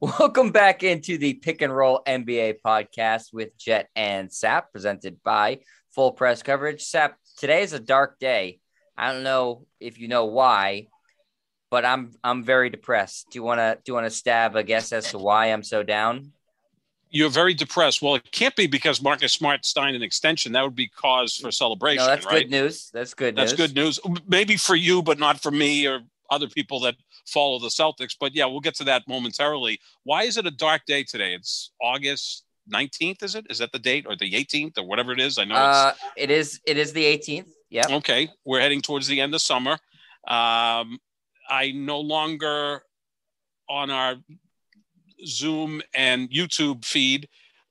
Welcome back into the Pick and Roll NBA podcast with Jet and Sap, presented by Full Press Coverage. Sap, today is a dark day. I don't know if you know why, but I'm I'm very depressed. Do you want to do you want to stab a guess as to why I'm so down? You're very depressed. Well, it can't be because Marcus Smart signed an extension. That would be cause for celebration. No, that's right? good news. That's good. That's news. good news. Maybe for you, but not for me or other people that follow the Celtics. But yeah, we'll get to that momentarily. Why is it a dark day today? It's August 19th, is it? Is that the date or the 18th or whatever it is? I know Uh, it is. It is the 18th. Yeah. okay. We're heading towards the end of summer. Um, I no longer on our Zoom and YouTube feed.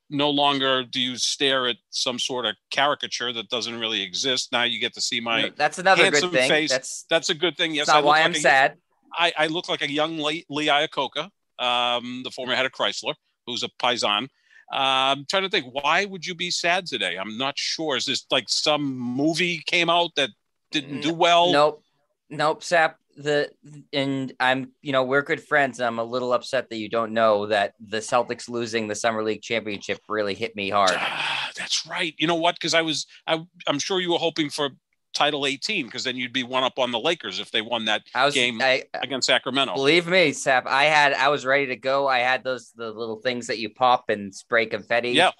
No longer do you stare at some sort of caricature that doesn't really exist. Now you get to see my. that's another good thing. face. That's, That's a good thing. Yes, that's not I why like I'm a- sad. I, I look like a young Lee, Lee Iacocca, um, the former head of Chrysler, who's a paisan. Um, trying to think, why would you be sad today? I'm not sure. Is this like some movie came out that didn't do well? Nope. Nope, Sap. The and I'm you know we're good friends. I'm a little upset that you don't know that the Celtics losing the summer league championship really hit me hard. Ah, that's right. You know what? Because I was, I, I'm sure you were hoping for title 18 because then you'd be one up on the Lakers if they won that was game I uh, against Sacramento. believe me, Sap. I had I was ready to go. I had those the little things that you pop and spray confetti. Yeah.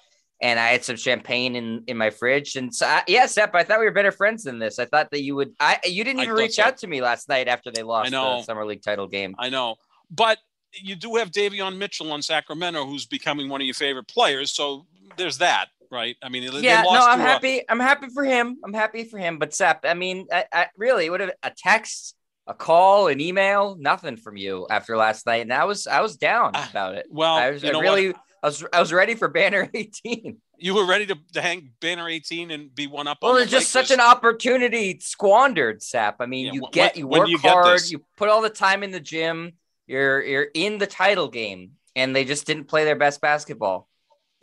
And I had some champagne in in my fridge. And so I, yeah, Sep, I thought we were better friends than this. I thought that you would. I you didn't even reach so. out to me last night after they lost know. the summer league title game. I know, but you do have Davion Mitchell on Sacramento, who's becoming one of your favorite players. So there's that, right? I mean, they yeah, no, lost I'm happy. I'm happy for him. I'm happy for him. But Sep, I mean, I, I really would have a text, a call, an email, nothing from you after last night, and I was I was down Ah, about it. Well, I was you I know really what? I was I was ready for banner 18. You were ready to, to hang banner 18 and be one up. Well, it's just such an opportunity squandered, Sap. I mean, Yeah, you when- get you work you hard, you put all the time in the gym. You're you're in the title game, and they just didn't play their best basketball.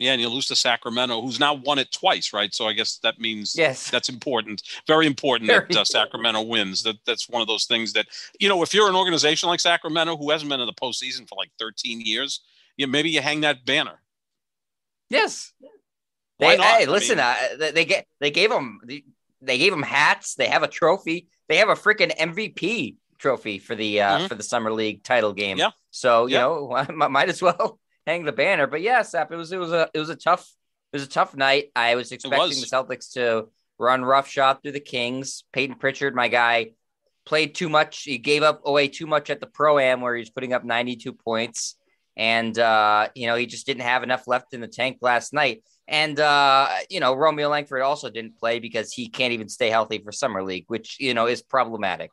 Yeah, and you lose to Sacramento, who's now won it twice, right? So I guess that means Yes. that's important. Very important Very that uh, Sacramento wins. That that's one of those things that you know, if you're an organization like Sacramento who hasn't been in the postseason for like 13 years, yeah, maybe you hang that banner. Yes. Why They, not? hey, I listen, mean- uh, they, they get they gave them they gave them hats. They have a trophy. They have a freaking MVP trophy for the uh, Mhm. for the summer league title game. Yeah. So you Yeah. know, might as well hang the banner. But yeah, Sap, it was it was a it was a tough it was a tough night. I was expecting was. the Celtics to run roughshod through the Kings. Peyton Pritchard, my guy, played too much. He gave up away too much at the pro am where he was putting up 92 points. And uh, you know, he just didn't have enough left in the tank last night. And uh, you know, Romeo Langford also didn't play because he can't even stay healthy for summer league, which you know is problematic.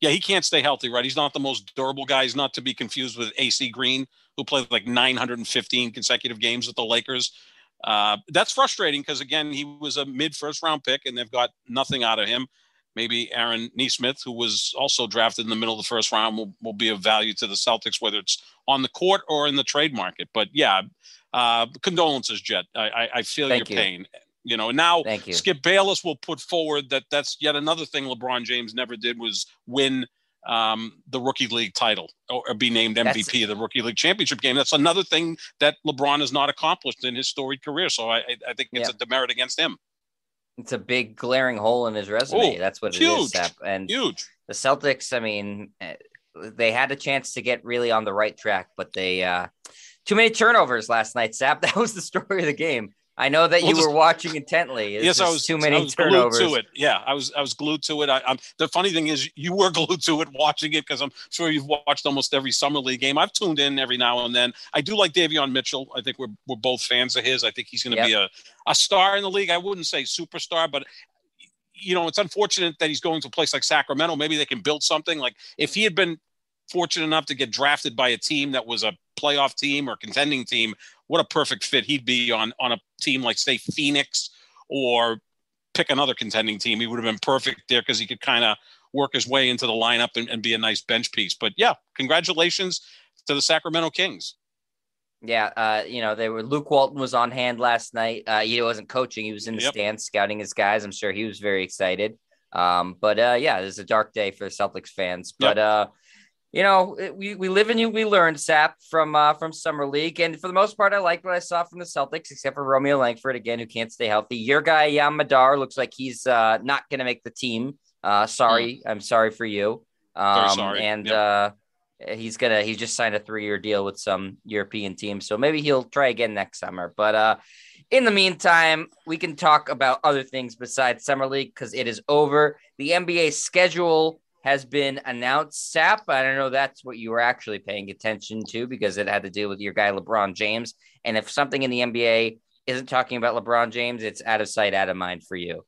Yeah, he can't stay healthy, right? He's not the most durable guy. He's not to be confused with AC Green, who played like 915 consecutive games with the Lakers. Uh, that's frustrating because again, he was a mid first round pick, and they've got nothing out of him. Maybe Aaron Nesmith, who was also drafted in the middle of the first round, will, will be of value to the Celtics, whether it's on the court or in the trade market. But yeah, uh, condolences, Jet. I, I, I feel Thank your you. pain. You know, and now Thank you. Skip Bayless will put forward that that's yet another thing LeBron James never did was win um, the rookie league title or, or be named MVP That's- of the rookie league championship game. That's another thing that LeBron has not accomplished in his storied career. So I, I- think it's Yeah. a demerit against him. It's a big glaring hole in his resume. Oh, That's what it huge. is, Sap. And Huge. the Celtics, I mean, eh, they had a chance to get really on the right track, but they uh too many turnovers last night, Sap. That was the story of the game. I know that Well, you just- were watching intently. It's yes, I was too I many was turnovers. Glued to it. Yeah, I was. I was glued to it. I, I'm, the funny thing is, you were glued to it watching it because I'm sure you've watched almost every summer league game. I've tuned in every now and then. I do like Davion Mitchell. I think we're we're both fans of his. I think he's going to be a a star in the league. I wouldn't say superstar, but you know, it's unfortunate that he's going to a place like Sacramento. Maybe they can build something. Like if he had been fortunate enough to get drafted by a team that was a playoff team or contending team, what a perfect fit he'd be on on a team like say Phoenix or pick another contending team. He would have been perfect there because he could kind of work his way into the lineup and, and be a nice bench piece. But yeah, congratulations to the Sacramento Kings. Yeah, uh, you know, they were Luke Walton was on hand last night. Uh, he wasn't coaching; he was in the Yep. stands scouting his guys. I'm sure he was very excited. Um, but uh, yeah, it was a dark day for the Celtics fans. But uh, you know, we, we live and you we learn sap from uh, from summer league, and for the most part, I like what I saw from the Celtics, except for Romeo Langford again, who can't stay healthy. Your guy Yam Madar, looks like he's uh, not going to make the team. Uh, sorry, mm. I'm sorry for you. Um, sorry. And yep. uh, he's gonna he just signed a three year deal with some European team, so maybe he'll try again next summer. But uh, in the meantime, we can talk about other things besides summer league because it is over. The NBA schedule has been announced. Sap, I don't know that's what you were actually paying attention to because it had to do with your guy LeBron James. And if something in the NBA isn't talking about LeBron James, it's out of sight, out of mind for you.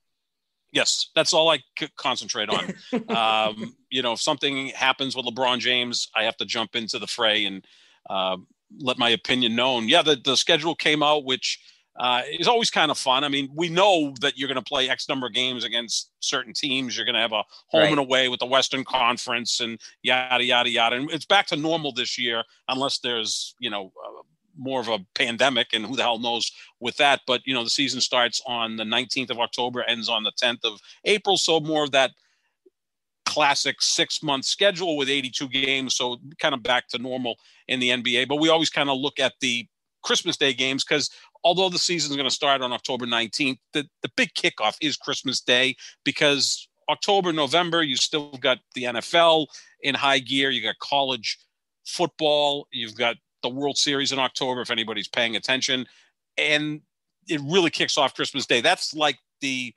Yes, that's all I could concentrate on. um, you know, if something happens with LeBron James, I have to jump into the fray and uh, let my opinion known. Yeah, the, the schedule came out, which uh, is always kind of fun. I mean, we know that you're going to play X number of games against certain teams. You're going to have a home right. and away with the Western Conference and yada yada yada. And it's back to normal this year, unless there's you know uh, more of a pandemic, and who the hell knows with that. But you know, the season starts on the 19th of October, ends on the 10th of April, so more of that classic six month schedule with 82 games. So kind of back to normal in the NBA. But we always kind of look at the Christmas Day games because although the season is going to start on October 19th, the, the big kickoff is Christmas Day because October, November, you still got the NFL in high gear. You got college football. You've got the World Series in October, if anybody's paying attention. And it really kicks off Christmas Day. That's like the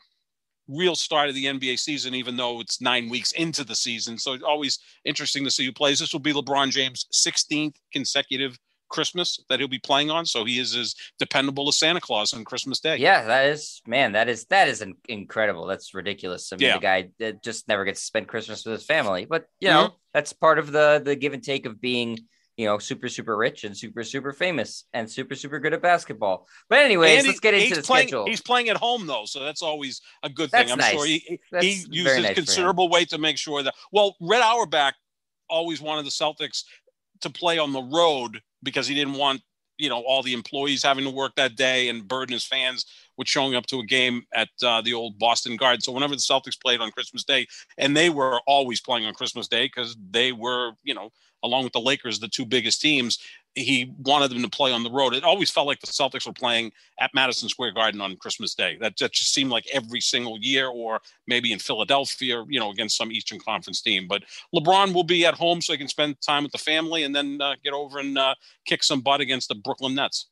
real start of the NBA season, even though it's nine weeks into the season. So it's always interesting to see who plays. This will be LeBron James' 16th consecutive Christmas that he'll be playing on. So he is as dependable as Santa Claus on Christmas Day. Yeah, that is man, that is that is incredible. That's ridiculous. I mean, yeah. the guy that just never gets to spend Christmas with his family, but you know, mm-hmm. that's part of the the give and take of being you know, super, super rich and super, super famous and super, super good at basketball. But anyways, let's get into the playing, schedule. He's playing at home though, so that's always a good thing. That's I'm nice. sure he he uses nice considerable weight to make sure that. Well, Red Auerbach always wanted the Celtics to play on the road because he didn't want you know all the employees having to work that day and burden his fans with showing up to a game at uh, the old Boston Garden. So whenever the Celtics played on Christmas Day, and they were always playing on Christmas Day because they were, you know, along with the Lakers, the two biggest teams, he wanted them to play on the road. It always felt like the Celtics were playing at Madison Square Garden on Christmas Day. That, that just seemed like every single year, or maybe in Philadelphia, you know, against some Eastern Conference team. But LeBron will be at home so he can spend time with the family and then uh, get over and uh, kick some butt against the Brooklyn Nets.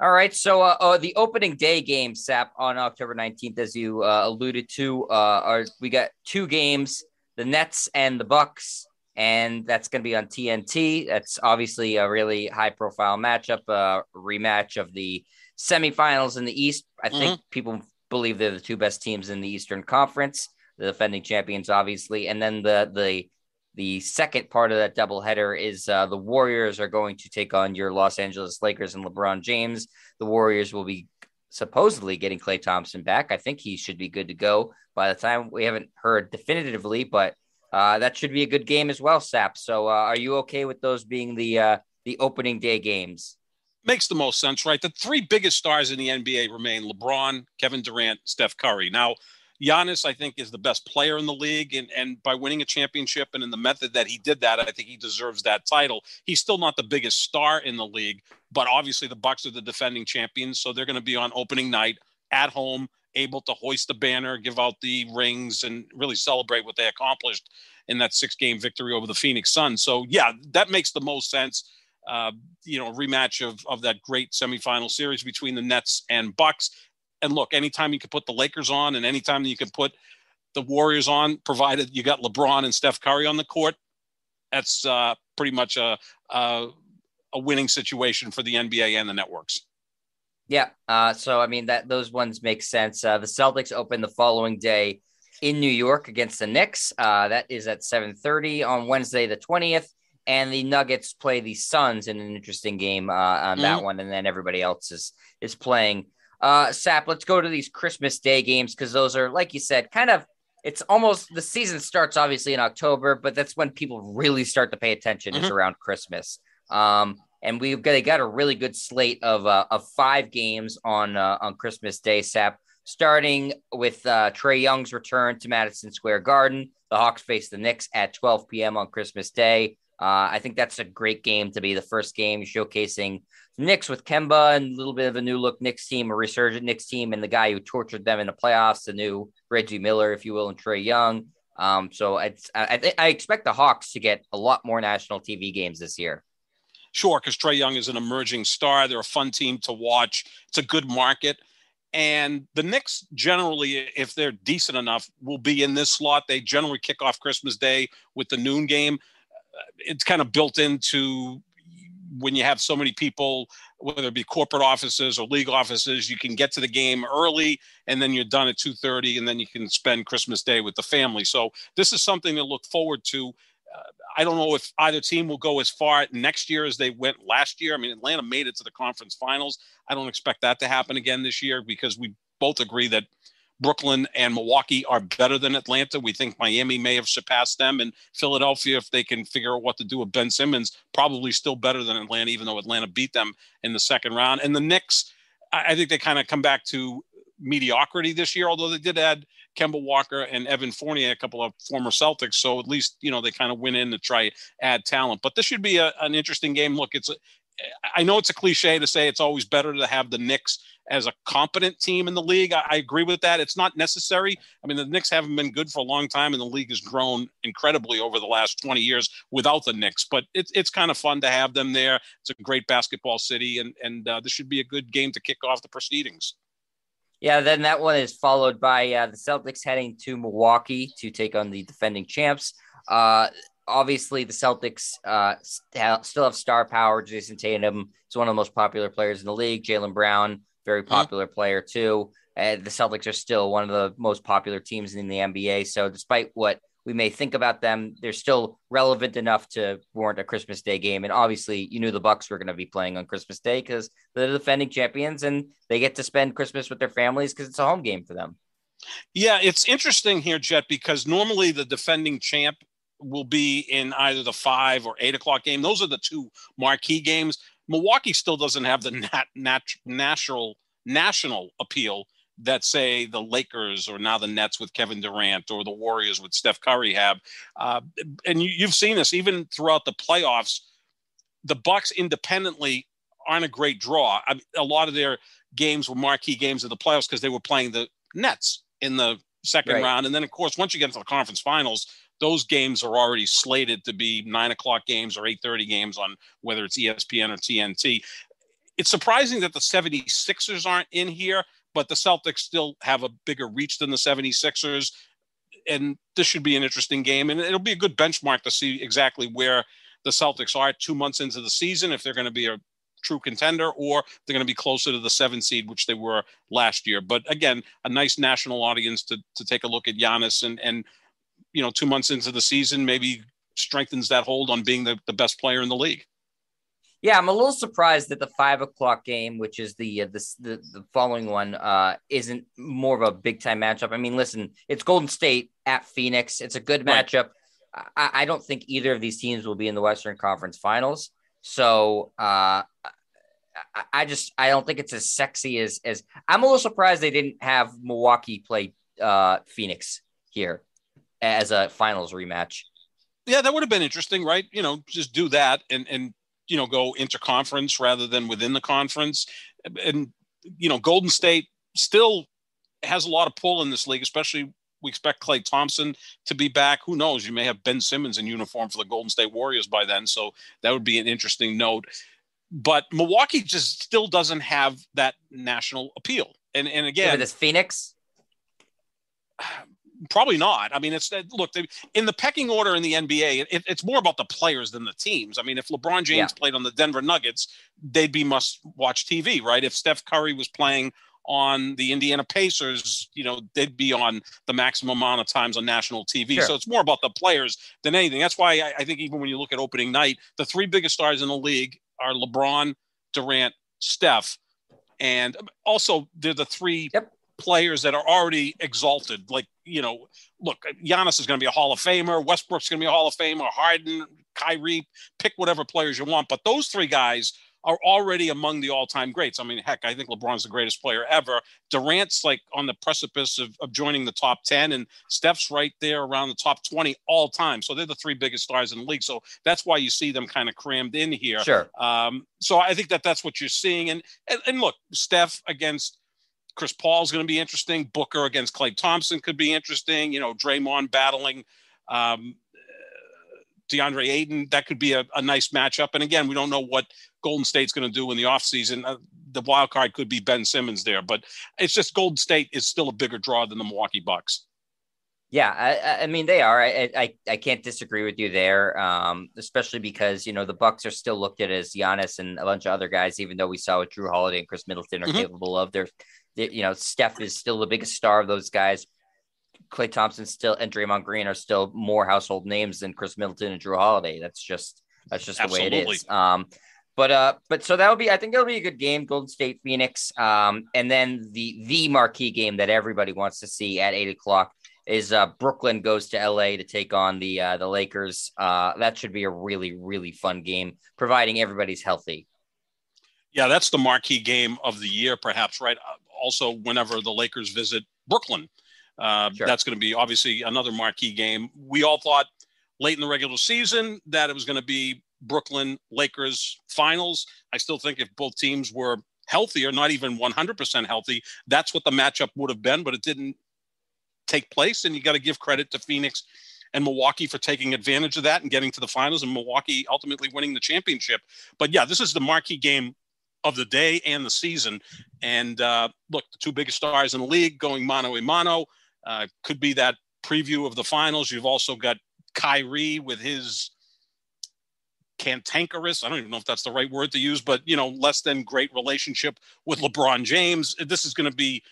All right. So uh, uh, the opening day game, Sap, on October 19th, as you uh, alluded to, uh, are we got two games, the Nets and the Bucks and that's going to be on TNT. That's obviously a really high profile matchup, a rematch of the semifinals in the East. I mm-hmm. think people believe they're the two best teams in the Eastern Conference, the defending champions, obviously, and then the the the second part of that doubleheader is uh, the Warriors are going to take on your Los Angeles Lakers and LeBron James. The Warriors will be supposedly getting Klay Thompson back. I think he should be good to go by the time we haven't heard definitively, but uh, that should be a good game as well, Sap. So, uh, are you okay with those being the uh, the opening day games? Makes the most sense, right? The three biggest stars in the NBA remain LeBron, Kevin Durant, Steph Curry. Now, Giannis, I think, is the best player in the league, and and by winning a championship and in the method that he did that, I think he deserves that title. He's still not the biggest star in the league, but obviously the Bucks are the defending champions, so they're going to be on opening night at home able to hoist the banner, give out the rings, and really celebrate what they accomplished in that six game victory over the Phoenix Suns. So, yeah, that makes the most sense. Uh, you know, rematch of, of that great semifinal series between the Nets and Bucks. And look, anytime you can put the Lakers on and anytime you can put the Warriors on, provided you got LeBron and Steph Curry on the court, that's uh, pretty much a, a, a winning situation for the NBA and the networks. Yeah. Uh, so I mean that those ones make sense. Uh, the Celtics open the following day in New York against the Knicks. Uh, that is at 7:30 on Wednesday the 20th. And the Nuggets play the Suns in an interesting game uh, on mm-hmm. that one, and then everybody else is is playing. Uh, Sap, let's go to these Christmas Day games because those are, like you said, kind of. It's almost the season starts obviously in October, but that's when people really start to pay attention. Mm-hmm. Is around Christmas. Um, and we've got, they got a really good slate of uh, of five games on uh, on Christmas Day. Sap. starting with uh, Trae Young's return to Madison Square Garden. The Hawks face the Knicks at 12 p.m. on Christmas Day. Uh, I think that's a great game to be the first game showcasing Knicks with Kemba and a little bit of a new look Knicks team, a resurgent Knicks team, and the guy who tortured them in the playoffs, the new Reggie Miller, if you will, and Trae Young. Um, so I, th- I expect the Hawks to get a lot more national TV games this year. Sure, because Trae Young is an emerging star. They're a fun team to watch. It's a good market. And the Knicks generally, if they're decent enough, will be in this slot. They generally kick off Christmas Day with the noon game. It's kind of built into when you have so many people, whether it be corporate offices or league offices, you can get to the game early and then you're done at 2.30 and then you can spend Christmas Day with the family. So this is something to look forward to. I don't know if either team will go as far next year as they went last year. I mean, Atlanta made it to the conference finals. I don't expect that to happen again this year because we both agree that – Brooklyn and Milwaukee are better than Atlanta. We think Miami may have surpassed them, and Philadelphia, if they can figure out what to do with Ben Simmons, probably still better than Atlanta, even though Atlanta beat them in the second round. And the Knicks, I think they kind of come back to mediocrity this year, although they did add Kemba Walker and Evan Fournier, a couple of former Celtics. So at least, you know, they kind of went in to try add talent. But this should be a, an interesting game. Look, it's a, I know it's a cliche to say it's always better to have the Knicks as a competent team in the league. I, I, agree with that. It's not necessary. I mean, the Knicks haven't been good for a long time, and the league has grown incredibly over the last 20 years without the Knicks. But it's it's kind of fun to have them there. It's a great basketball city, and and uh, this should be a good game to kick off the proceedings. Yeah, then that one is followed by uh, the Celtics heading to Milwaukee to take on the defending champs. Uh, obviously the Celtics uh, still have star power. Jayson Tatum is one of the most popular players in the league. Jaylen Brown, very mm-hmm. popular mm-hmm. player too. Uh, the Celtics are still one of the most popular teams in the NBA. So despite what we may think about them, they're still relevant enough to warrant a Christmas Day game. And obviously, you knew the Bucks were going to be playing on Christmas Day because they're the defending champions and they get to spend Christmas with their families because it's a home game for them. Yeah, it's interesting here, Jet, because normally the defending champ will be in either the five or eight o'clock game. Those are the two marquee games. Milwaukee still doesn't have the nat, nat, national national appeal that say the Lakers or now the Nets with Kevin Durant or the Warriors with Steph Curry have. Uh, and you, you've seen this even throughout the playoffs. The Bucks independently aren't a great draw. I mean, a lot of their games were marquee games of the playoffs because they were playing the Nets in the second right. round, and then of course once you get into the conference finals, those games are already slated to be nine o'clock games or 8.30 games on whether it's espn or tnt it's surprising that the 76ers aren't in here but the celtics still have a bigger reach than the 76ers and this should be an interesting game and it'll be a good benchmark to see exactly where the celtics are two months into the season if they're going to be a true contender or they're going to be closer to the seven seed, which they were last year. But again, a nice national audience to, to take a look at Giannis and, and you know, two months into the season, maybe strengthens that hold on being the, the best player in the league. Yeah, I'm a little surprised that the five o'clock game, which is the uh, the, the, the following one, uh, isn't more of a big time matchup. I mean, listen, it's Golden State at Phoenix. It's a good matchup. I, I, don't think either of these teams will be in the Western Conference Finals. So uh, I, I just I don't think it's as sexy as as I'm a little surprised they didn't have Milwaukee play uh, Phoenix here as a finals rematch. Yeah, that would have been interesting, right? You know, just do that and and you know go interconference rather than within the conference. And you know, Golden State still has a lot of pull in this league, especially we expect Klay Thompson to be back. Who knows? You may have Ben Simmons in uniform for the Golden State Warriors by then, so that would be an interesting note. But Milwaukee just still doesn't have that national appeal. And and again, this Phoenix Probably not. I mean, it's uh, look in the pecking order in the NBA. It, it's more about the players than the teams. I mean, if LeBron James yeah. played on the Denver Nuggets, they'd be must-watch TV, right? If Steph Curry was playing on the Indiana Pacers, you know, they'd be on the maximum amount of times on national TV. Sure. So it's more about the players than anything. That's why I, I, think even when you look at opening night, the three biggest stars in the league are LeBron, Durant, Steph, and um, also they're the three yep players that are already exalted. Like, you know, look, Giannis is going to be a Hall of Famer. Westbrook's going to be a Hall of Famer. Harden, Kyrie, pick whatever players you want. But those three guys are already among the all-time greats. I mean, heck, I think LeBron's the greatest player ever. Durant's like on the precipice of, of joining the top 10, and Steph's right there around the top 20 all time. So they're the three biggest stars in the league. So that's why you see them kind of crammed in here. Sure. Um, so I think that that's what you're seeing. And, and, and look, Steph against Chris Paul's going to be interesting. Booker against Klay Thompson could be interesting. You know, Draymond battling um, DeAndre Ayton. That could be a, a, nice matchup. And again, we don't know what Golden State's going to do in the offseason. Uh, the wild card could be Ben Simmons there, but it's just Golden State is still a bigger draw than the Milwaukee Bucks. Yeah, I, I mean they are. I, I, I can't disagree with you there, um, especially because you know the Bucks are still looked at as Giannis and a bunch of other guys, even though we saw what Jrue Holiday and Khris Middleton are mm-hmm. capable of. They're, they, you know, Steph is still the biggest star of those guys. Klay Thompson still and Draymond Green are still more household names than Khris Middleton and Jrue Holiday. That's just that's just Absolutely. the way it is. Um, but uh, but so that would be I think it'll be a good game, Golden State Phoenix. Um, and then the the marquee game that everybody wants to see at eight o'clock is uh, Brooklyn goes to LA to take on the uh, the Lakers. Uh, that should be a really really fun game, providing everybody's healthy. Yeah, that's the marquee game of the year, perhaps. Right. Also, whenever the Lakers visit Brooklyn, uh, sure. That's going to be obviously another marquee game. We all thought late in the regular season that it was going to be Brooklyn Lakers finals. I still think if both teams were healthier, not even 100% healthy, that's what the matchup would have been, but it didn't take place. And you got to give credit to Phoenix and Milwaukee for taking advantage of that and getting to the finals, and Milwaukee ultimately winning the championship. But yeah, this is the marquee game of the day and the season. And uh, look, the two biggest stars in the league going mano a mano. Uh, could be that preview of the finals. You've also got Kyrie with his cantankerous. I don't even know if that's the right word to use, but you know, less than great relationship with LeBron James. This is going to be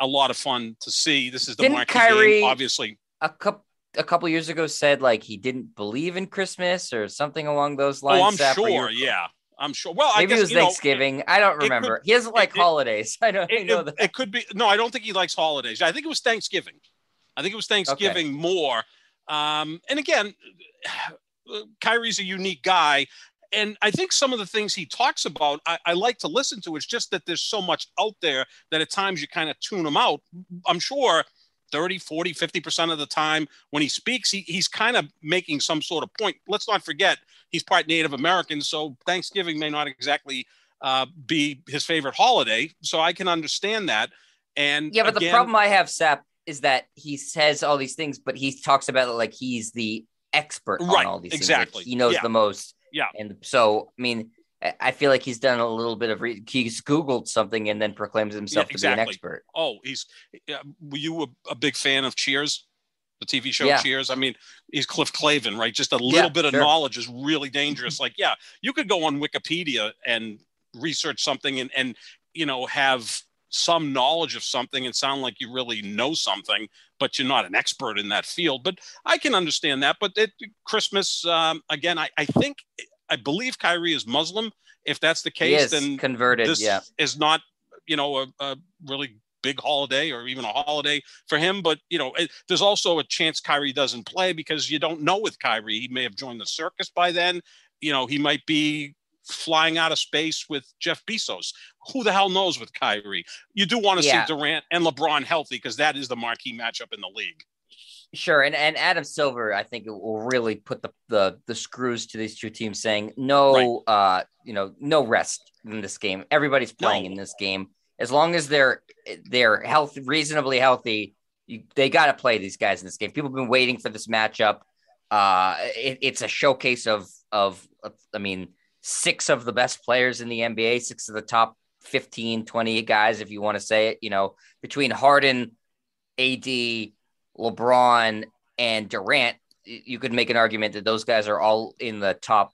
a, lot of fun to see. This is the Didn't Kyrie, game, obviously. A couple a couple years ago said like he didn't believe in Christmas or something along those lines. Oh, I'm sure. Yeah. I'm sure. Well, maybe guess, it was Thanksgiving. Know, I don't remember. Could, he doesn't like it, holidays. I don't it, know that. It could be. No, I don't think he likes holidays. I think it was Thanksgiving. I think it was Thanksgiving okay. more. Um, and again, Kyrie's a unique guy. And I think some of the things he talks about, I, I, like to listen to. It's just that there's so much out there that at times you kind of tune them out. I'm sure 30, 40, 50% of the time when he speaks, he, he's kind of making some sort of point. Let's not forget, he's part Native American, so Thanksgiving may not exactly uh, be his favorite holiday. So I can understand that. And yeah, but again, the problem I have, Sap, is that he says all these things, but he talks about it like he's the expert right, on all these exactly. things. Like he knows yeah. the most. Yeah. And so, I mean, I feel like he's done a little bit of re- he's Googled something and then proclaims himself yeah, exactly. to be an expert. Oh, he's were you a, a, big fan of Cheers, the TV show yeah. Cheers? I mean, he's Cliff Clavin, right? Just a little yeah, bit of sure. knowledge is really dangerous. like, yeah, you could go on Wikipedia and research something and and you know have some knowledge of something and sound like you really know something, but you're not an expert in that field. But I can understand that. But it, Christmas, um, again, I, I think I believe Kyrie is Muslim. If that's the case, then converted. This yeah. is not, you know, a, a, really big holiday or even a holiday for him. But you know, it, there's also a chance Kyrie doesn't play because you don't know with Kyrie. He may have joined the circus by then. You know, he might be flying out of space with Jeff Bezos. Who the hell knows with Kyrie? You do want to yeah. see Durant and LeBron healthy because that is the marquee matchup in the league. Sure, and and Adam Silver, I think it will really put the the, the screws to these two teams, saying no, right. uh, you know, no rest in this game. Everybody's playing no. in this game as long as they're they're healthy, reasonably healthy. You, they got to play these guys in this game. People have been waiting for this matchup. Uh, it, it's a showcase of of I mean, six of the best players in the NBA, six of the top 15, 20 guys, if you want to say it. You know, between Harden, AD. LeBron and Durant, you could make an argument that those guys are all in the top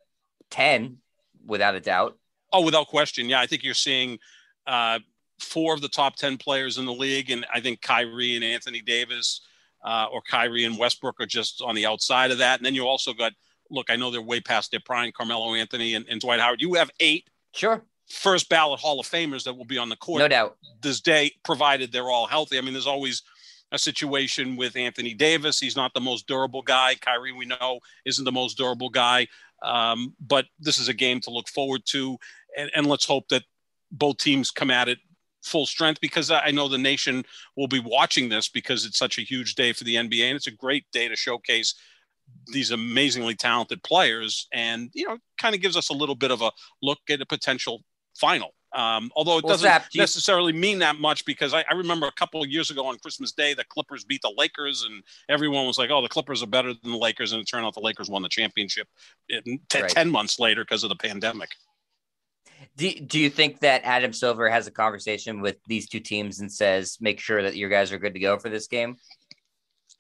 10 without a doubt. Oh, without question. Yeah, I think you're seeing uh, four of the top 10 players in the league. And I think Kyrie and Anthony Davis uh, or Kyrie and Westbrook are just on the outside of that. And then you also got, look, I know they're way past their prime, Carmelo Anthony and, and Dwight Howard. You have eight. Sure. First ballot Hall of Famers that will be on the court. No doubt. This day, provided they're all healthy. I mean, there's always – a situation with Anthony Davis. He's not the most durable guy. Kyrie, we know, isn't the most durable guy. Um, but this is a game to look forward to. and, and let's hope that both teams come at it full strength because I know the nation will be watching this because it's such a huge day for the NBA and it's a great day to showcase these amazingly talented players and you know kind of gives us a little bit of a look at a potential final um, although it well, doesn't Zap, necessarily mean that much because I, I, remember a couple of years ago on Christmas Day, the Clippers beat the Lakers, and everyone was like, "Oh, the Clippers are better than the Lakers," and it turned out the Lakers won the championship t- right. ten months later because of the pandemic. Do, do you think that Adam Silver has a conversation with these two teams and says, make sure that your guys are good to go for this game?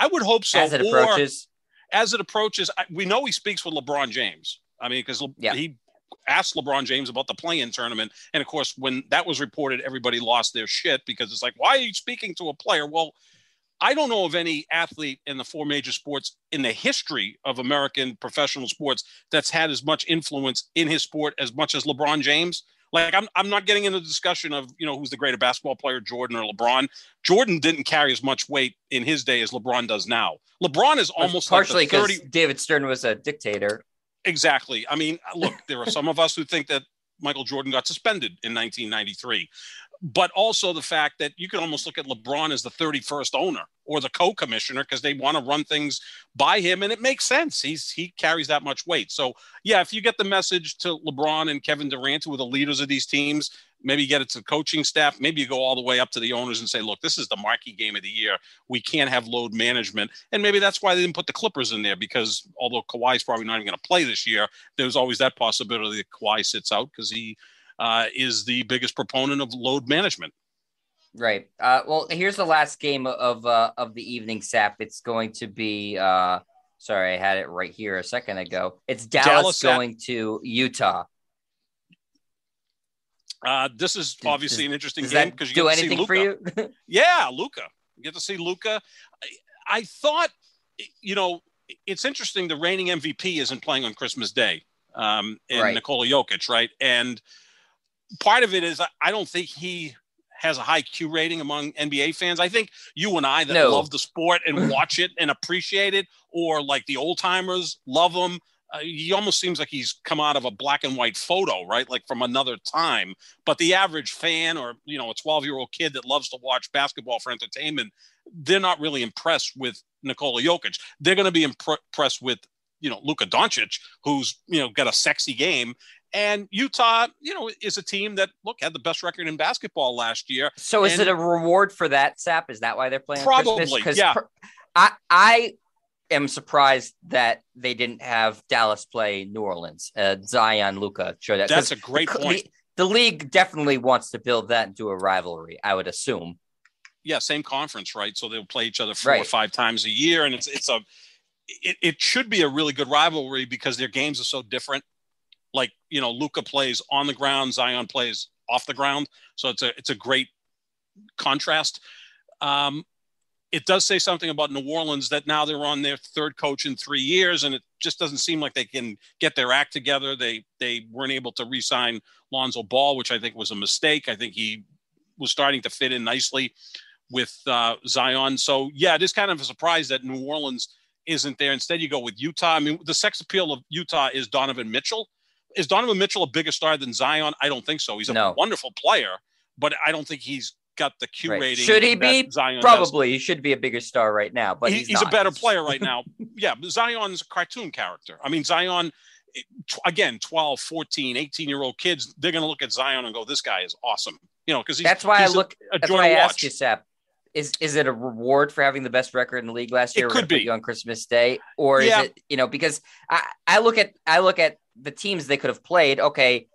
I would hope so. As it approaches, or, as it approaches, we know he speaks with LeBron James. I mean, because yeah. he asked LeBron James about the play-in tournament, and of course, when that was reported, everybody lost their shit because it's like, why are you speaking to a player? Well, I don't know of any athlete in the four major sports in the history of American professional sports that's had as much influence in his sport as much as LeBron James. Like I'm, I'm not getting into the discussion of you know who's the greater basketball player, Jordan or LeBron. Jordan didn't carry as much weight in his day as LeBron does now. LeBron is almost partially because like 30... David Stern was a dictator. Exactly. I mean, look, there are some of us who think that Michael Jordan got suspended in 1993 but also the fact that you can almost look at LeBron as the 31st owner or the co-commissioner because they want to run things by him and it makes sense. He's he carries that much weight. So yeah, if you get the message to LeBron and Kevin Durant, who are the leaders of these teams, maybe get it to the coaching staff, maybe you go all the way up to the owners and say, look, this is the marquee game of the year. We can't have load management. And maybe that's why they didn't put the Clippers in there because although Kawhi's probably not even going to play this year, there's always that possibility that Kawhi sits out because he uh, is the biggest proponent of load management. Right. Uh, well, here's the last game of uh, of the evening, Sap. It's going to be. Uh, sorry, I had it right here a second ago. It's Dallas, Dallas going to Utah. Uh, this is obviously does, an interesting game because you do anything for you. yeah, Luka. You get to see Luka. I, I, thought, you know, it's interesting. The reigning MVP isn't playing on Christmas Day, um, in right. Nikola Jokic, right? And part of it is I don't think he has a high Q rating among NBA fans. I think you and I that no. love the sport and watch it and appreciate it, or like the old timers love him. Uh, he almost seems like he's come out of a black and white photo, right? Like from another time. But the average fan or, you know, a 12 year old kid that loves to watch basketball for entertainment, they're not really impressed with Nikola Jokic. They're going to be impressed with, you know, Luka Doncic, who's, you know, got a sexy game and Utah, you know, is a team that look had the best record in basketball last year. So is it a reward for that sap? Is that why they're playing? Probably, yeah. I I am surprised that they didn't have Dallas play New Orleans. Uh, Zion, Luka, sure that. That's a great point. The, the league definitely wants to build that into a rivalry. I would assume. Yeah, same conference, right? So they'll play each other four right. or five times a year, and it's it's a it, it should be a really good rivalry because their games are so different like you know Luka plays on the ground, Zion plays off the ground, so it's a it's a great contrast. Um, it does say something about New Orleans that now they're on their third coach in three years, and it just doesn't seem like they can get their act together. They they weren't able to re-sign Lonzo Ball, which I think was a mistake. I think he was starting to fit in nicely with uh, Zion. So yeah, it is kind of a surprise that New Orleans isn't there. Instead, you go with Utah. I mean, the sex appeal of Utah is Donovan Mitchell, is Donovan Mitchell a bigger star than Zion? I don't think so. He's a no. wonderful player, but I don't think he's got the Q right. rating. Should he be? Zion Probably. Does. He should be a bigger star right now, but he, he's, he's a better player right now. yeah, Zion's a cartoon character. I mean, Zion, again, 12, 14, 18 year old kids, they're going to look at Zion and go, this guy is awesome. You know, because that's why I look, a, a that's why I ask you, Sep. Is, is it a reward for having the best record in the league last year? It could be you on Christmas Day, or yeah. is it you know because I, I look at I look at the teams they could have played, okay,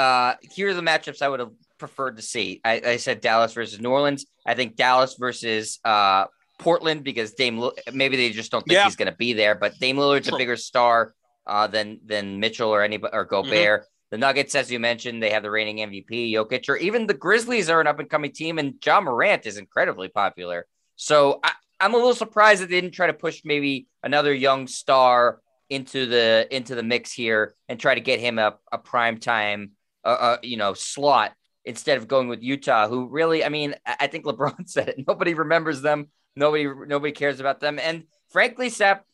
uh, here are the matchups I would have preferred to see. I, I said Dallas versus New Orleans. I think Dallas versus uh, Portland because Dame maybe they just don't think yeah. he's going to be there, but Dame Lillard's a bigger star uh, than than Mitchell or anybody or Gobert. Mm-hmm. The Nuggets, as you mentioned, they have the reigning MVP, Jokic, or even the Grizzlies are an up and coming team, and Ja Morant is incredibly popular. So I, I'm a little surprised that they didn't try to push maybe another young star into the into the mix here and try to get him a, a prime time uh, uh, you know slot instead of going with Utah who really I mean I think LeBron said it nobody remembers them nobody nobody cares about them and frankly Sep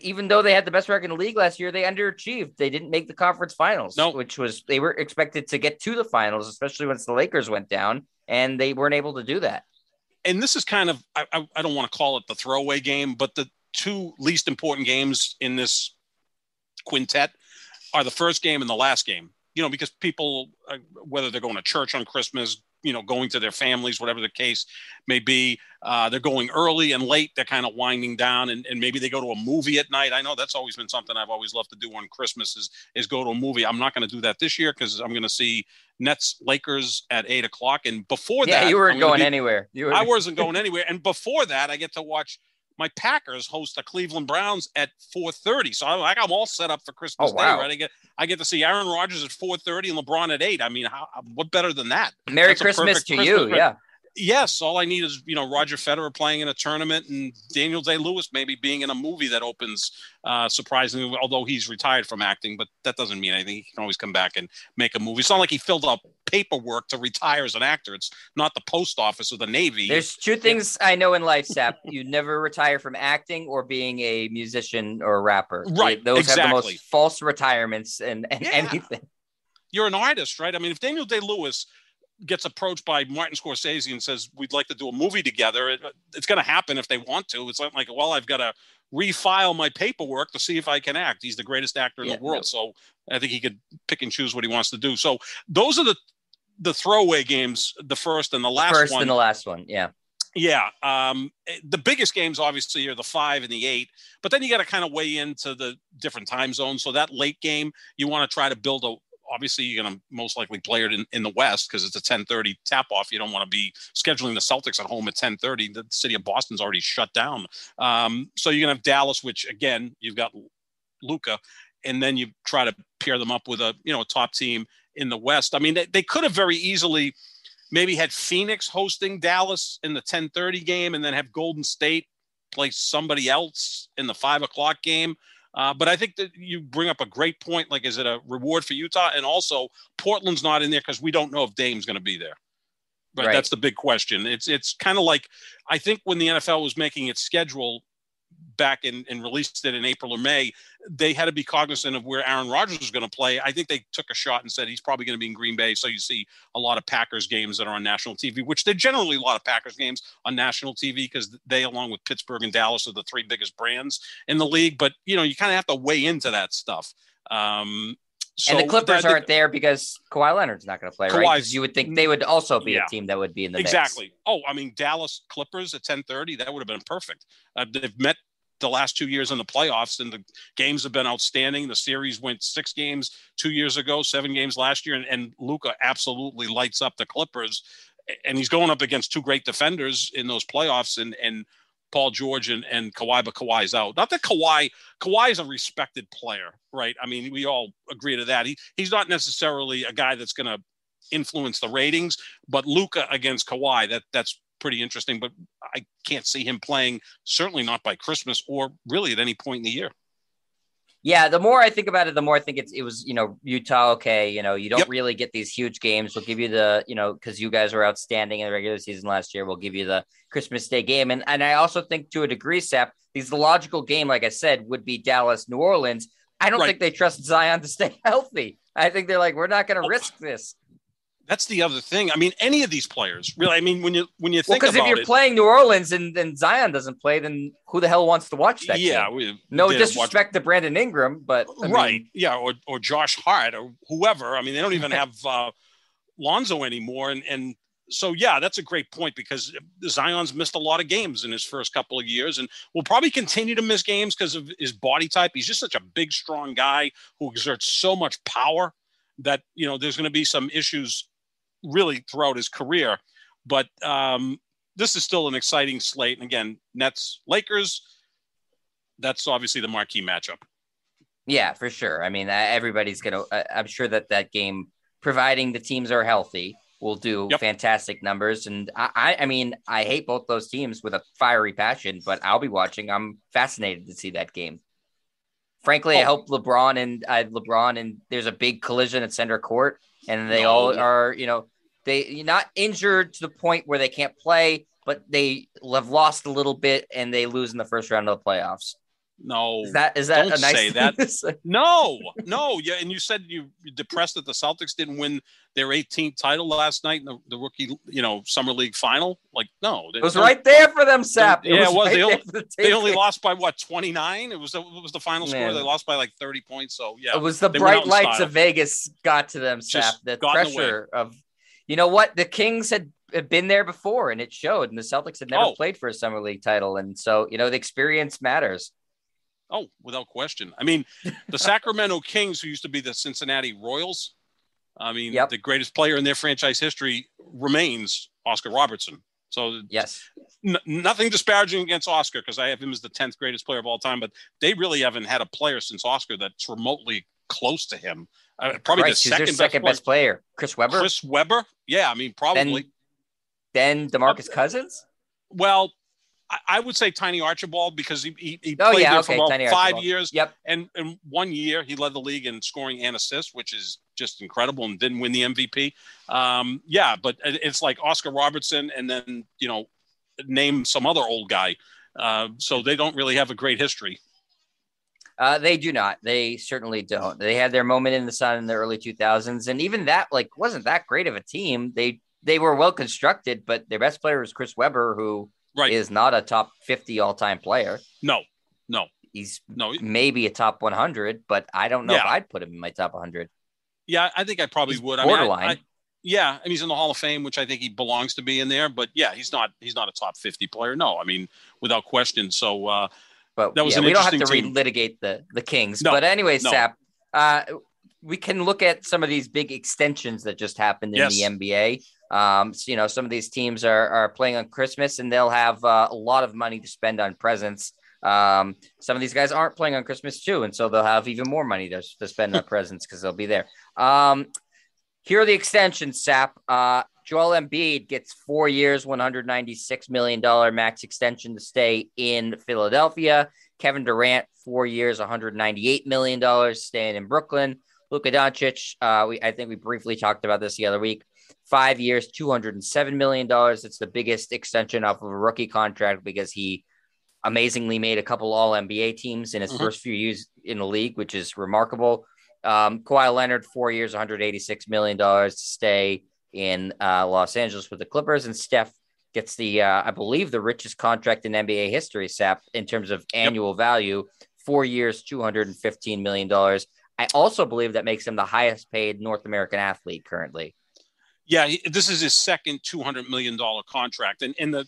even though they had the best record in the league last year, they underachieved. They didn't make the conference finals, No. which was they were expected to get to the finals, especially once the Lakers went down, and they weren't able to do that. and this is kind of I, I, I don't want to call it the throwaway game, but the two least important games in this quintet are the first game and the last game. You know, because people, uh, whether they're going to church on Christmas, you know, going to their families, whatever the case may be, uh, they're going early and late. They're kind of winding down, and, and maybe they go to a movie at night. I know that's always been something I've always loved to do on Christmas is is go to a movie. I'm not going to do that this year because I'm going to see Nets Lakers at eight o'clock, and before Yeah, that, you weren't going be- anywhere. You were, I wasn't going anywhere. And before that, I get to watch my Packers host the Cleveland Browns at 4:30. So I'm like I'm all set up for Christmas Oh, wow. Day, right? I get I get to see Aaron Rodgers at 4:30 and LeBron at 8. I mean, how what better than that? Merry that's Christmas to Christmas you. present. Yeah. Yes, all I need is you know Roger Federer playing in a tournament and Daniel Day Lewis maybe being in a movie that opens uh, surprisingly, although he's retired from acting, but that doesn't mean anything. He can always come back and make a movie. It's not like he filled out paperwork to retire as an actor. It's not the post office or the Navy. There's two things I know in life, Sap. You never retire from acting or being a musician or a rapper. Right, Those have the exactly. most false retirements and, and Yeah. anything. you're an artist, right? I mean, if Daniel Day Lewis gets approached by Martin Scorsese and says, We'd like to do a movie together, it, uh, it's going to happen if they want to. It's not like, well, I've got to refile my paperwork to see if I can act. He's the greatest actor in Yeah, the world. So I think he could pick and choose what he wants to do. So those are the the throwaway games, the first and the last First one. and the last one. Yeah. Yeah. Um, the biggest games, obviously, are the five and the eight, but then you got to kind of weigh into the different time zones. So that late game, you want to try to build a. Obviously, you're going to most likely play it in, in the West because it's a 10:30 tap off. You don't want to be scheduling the Celtics at home at 10:30. The city of Boston's already shut down. Um, so you're going to have Dallas, which again, you've got Luka, and then you try to pair them up with a you know a top team in the West. I mean, they, they could have very easily maybe had Phoenix hosting Dallas in the 10:30 game, and then have Golden State play somebody else in the five o'clock game. Uh, but I think that you bring up a great point. Like, is it a reward for Utah? And also, Portland's not in there because we don't know if Dame's going to be there. Right, Right. That's the big question. It's it's kind of like I think when the NFL was making its schedule back in and released it in April or May, they had to be cognizant of where Aaron Rodgers was going to play. I think they took a shot and said he's probably going to be in Green Bay. So you see a lot of Packers games that are on national TV, which they're generally a lot of Packers games on national TV because they, along with Pittsburgh and Dallas, are the three biggest brands in the league. But you know, you kind of have to weigh into that stuff. Um, so and the Clippers that- aren't there because Kawhi Leonard's not going to play, right? Kawhi's- You would think they would also be Yeah. a team that would be in the mix. exactly. Oh, I mean, Dallas Clippers at 10:30, that would have been perfect. Uh, they've met the last two years in the playoffs, and the games have been outstanding. The series went six games two years ago, seven games last year, and, and Luka absolutely lights up the Clippers. And he's going up against two great defenders in those playoffs, and and Paul George and, and Kawhi, but Kawhi's out. Not that Kawhi, Kawhi is a respected player, right? I mean, we all agree to that. He he's not necessarily a guy that's going to influence the ratings, but Luka against Kawhi, that that's pretty interesting. But I can't see him playing, certainly not by Christmas or really at any point in the year. Yeah, the more I think about it, the more I think it's it was you know Utah. Okay, you know you don't Yep. really get these huge games. We'll give you the you know because you guys were outstanding in the regular season last year. We'll give you the Christmas Day game, and and I also think to a degree, Sap, these the logical game, like I said, would be Dallas New Orleans. I don't Right. think they trust Zion to stay healthy. I think they're like we're not going to Oh. risk this. That's the other thing. I mean, any of these players, really. I mean, when you when you Well, think because if you're it, playing New Orleans and then Zion doesn't play, then who the hell wants to watch that? yeah, no did watch- disrespect to Brandon Ingram, but I mean, right? Yeah, or or Josh Hart or whoever. I mean, they don't even have uh, Lonzo anymore, and and so yeah, that's a great point because Zion's missed a lot of games in his first couple of years, and will probably continue to miss games because of his body type. He's just such a big, strong guy who exerts so much power that you know there's going to be some issues really throughout his career. But um, this is still an exciting slate, and again, Nets, Lakers. That's obviously the marquee matchup. Yeah, for sure. I mean, everybody's gonna. Uh, I'm sure that that game, providing the teams are healthy, will do Yep. fantastic numbers. And I, I, I mean, I hate both those teams with a fiery passion, but I'll be watching. I'm fascinated to see that game. Frankly, I Oh. hope LeBron and uh, LeBron and there's a big collision at center court, and they No. all are, you know, they not injured to the point where they can't play, but they have lost a little bit and they lose in the first round of the playoffs. No, Is that is that Don't a nice say thing that. no, no. Yeah, and you said you you're depressed that the Celtics didn't win their 18th title last night in the, the rookie, you know, summer league final. Like, no, It was right there for them, Sap. Yeah, it was. right They only- the They only lost by what 29. It was the, it was the final score. They lost by like 30 points. So yeah, It was the They went out bright lights style. of Vegas got to them, Sap. Just The got the pressure of, you know what, the Kings had, been there before, and it showed. And the Celtics had never Oh. played for a summer league title, and so you know the experience matters. Oh, without question. I mean, the Sacramento Kings, who used to be the Cincinnati Royals, I mean, Yep. the greatest player in their franchise history remains Oscar Robertson. So Yes, n- nothing disparaging against Oscar because I have him as the 10th greatest player of all time, but they really haven't had a player since Oscar that's remotely close to him. Uh, probably right. the second, their second best, best player? Chris Webber. Chris Webber. Yeah, I mean, probably. then, then Demarcus Cousins. well, I, I would say Tiny Archibald because he, he, he Oh played yeah, there okay. for about Tiny five Archibald. years. Yep. And in one year, he led the league in scoring and assists, which is just incredible, and didn't win the MVP. Um, yeah, but it's like Oscar Robertson, and then you know, name some other old guy. Uh, so they don't really have a great history. Uh, they do not. They certainly don't. They had their moment in the sun in the early 2000s, and even that like wasn't that great of a team. They they were well constructed, but their best player was Chris Webber, who is Right? not a top 50 all time player. No, no, He's no. maybe a top 100, but I don't know if I'd put him in my top 100. Yeah, I think I probably He's would. I mean, I- borderline. I- yeah, and he's in the Hall of Fame, which I think he belongs to be in there. But yeah, he's not. He's not a top fifty player. No, I mean, without question. So uh, But That was yeah, we don't have to team. relitigate the the Kings. No, but anyway, no. Sap, uh, we can look at some of these big extensions that just happened in Yes. the NBA. Um, so, you know, some of these teams are are playing on Christmas, and they'll have uh, a lot of money to spend on presents. Um, some of these guys aren't playing on Christmas too, and so they'll have even more money to, to spend on presents because they'll be there. Um, here are the extensions, Sap. Uh, Joel Embiid gets four years, $196 million max extension to stay in Philadelphia. Kevin Durant, four years, $198 million staying in Brooklyn. Luka Doncic, uh, we, I think we briefly talked about this the other week. Five years, $207 million. It's the biggest extension off of a rookie contract because he amazingly made a couple all NBA teams in his Mhm. first few years in the league, which is remarkable. Um, Kawhi Leonard, four years, $186 million to stay in uh, Los Angeles with the Clippers. And Steph gets the, uh, I believe, the richest contract in NBA history, Sap, in terms of annual value, four years, $215 million. I also believe that makes him the highest paid North American athlete currently. yeah, this is his second two hundred million dollar contract, and and the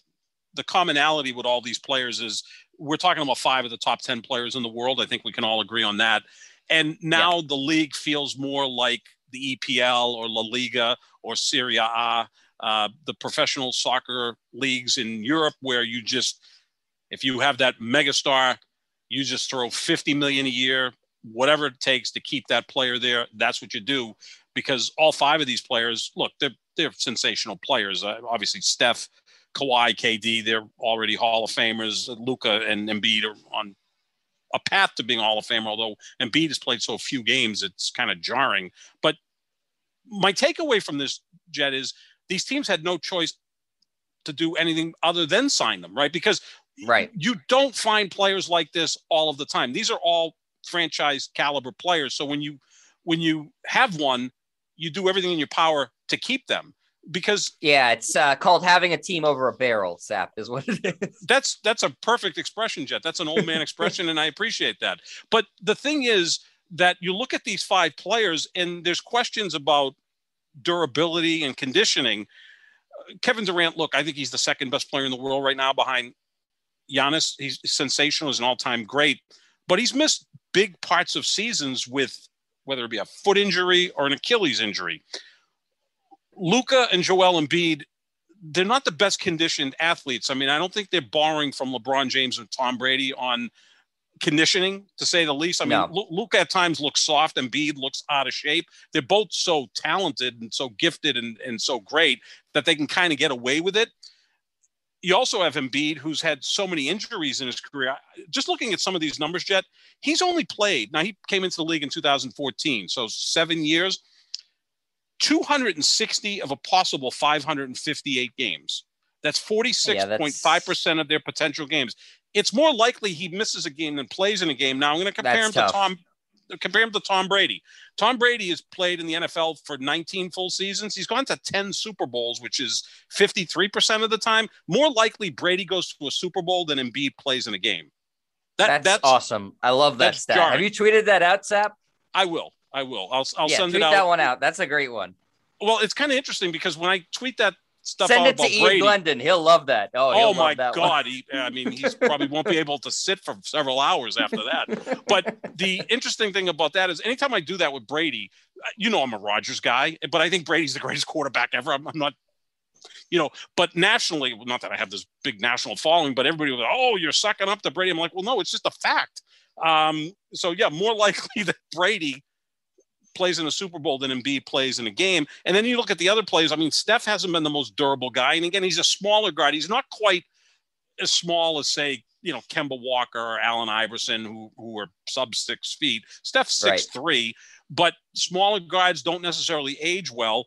the commonality with all these players is we're talking about five of the top ten players in the world. I think we can all agree on that. And now the league feels more like the EPL or La Liga or Serie A, uh, the professional soccer leagues in Europe, where you just if you have that megastar, you just throw fifty million a year, whatever it takes to keep that player there. That's what you do because all five of these players, look, they're they're sensational players. Uh, obviously, Steph, Kawhi, KD, they're already Hall of Famers. Luka and Embiid are on a path to being Hall of Famer. Although Embiid has played so few games, it's kind of jarring. But my takeaway from this, Jet, is these teams had no choice to do anything other than sign them, right? Because Right. you don't find players like this all of the time. These are all franchise caliber players. So when you when you have one, you do everything in your power to keep them because Yeah, it's uh, called having a team over a barrel, Sap, is what it is. that's that's a perfect expression, Jet. That's an old man expression, and I appreciate that. But the thing is that you look at these five players, and there's questions about durability and conditioning. Kevin Durant, look, I think he's the second best player in the world right now behind Giannis. He's sensational, he's an all-time great, but he's missed big parts of seasons with whether it be a foot injury or an Achilles injury. Luka and Joel Embiid, they're not the best conditioned athletes. I mean, I don't think they're borrowing from LeBron James or Tom Brady on conditioning, to say the least. I mean, No. Luka at times looks soft, and Embiid looks out of shape. They're both so talented and so gifted and, and so great that they can kind of get away with it. You also have Embiid, who's had so many injuries in his career. Just looking at some of these numbers, Jet, he's only played. Now he came into the league in 2014, so seven years. 260 of a possible 558 games. That's 46.5% of their potential games. it's more likely he misses a game than plays in a game. Now I'm going to compare That's him tough. to Tom. Compare him to Tom Brady. Tom Brady has played in the NFL for 19 full seasons. He's gone to 10 Super Bowls, which is 53% of the time. More likely Brady goes to a Super Bowl than Embiid plays in a game. That, That's, awesome. I love that stat. jarring. Have you tweeted that out, Sap? I will. I will. I'll, I'll yeah, send tweet it out. that one out. That's a great one. Well, it's kind of interesting because when I tweet that stuff Send out it to about Ian Brady, Glendon. He'll love that. Oh, he'll oh love my that god! He, I mean, he's probably won't be able to sit for several hours after that. But the interesting thing about that is, anytime I do that with Brady, you know, I'm a Rodgers guy, but I think Brady's the greatest quarterback ever. I'm, I'm not, you know, but nationally, not that I have this big national following, but everybody was, oh, you're sucking up to Brady. I'm like, well, no, it's just a fact. Um, so yeah, more likely that Brady plays in a Super Bowl than Embiid plays in a game. And then you look at the other players. I mean, Steph hasn't been the most durable guy, and again, he's a smaller guy. He's not quite as small as say, you know, Kemba Walker or Allen Iverson, who who are sub six feet. Steph's six Right. three, but smaller guys don't necessarily age well.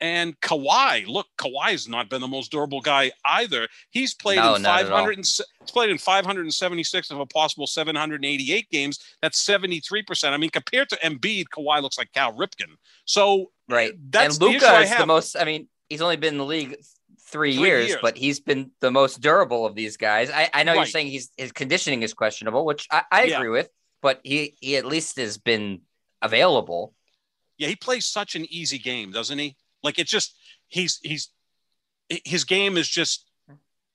And Kawhi, look, Kawhi's not been the most durable guy either. He's played No, in not at all. 500 and, he's played in 576 of a possible 788 games. That's 73%. I mean, compared to Embiid, Kawhi looks like Cal Ripken. So Right. that's and the Luka is the most. I mean, he's only been in the league three, Three years, years. but he's been the most durable of these guys. I, I know you're saying he's his conditioning is questionable, which I, I Yeah. agree with, but he he at least has been available. yeah, he plays such an easy game, doesn't he? Like it's just he's he's his game is just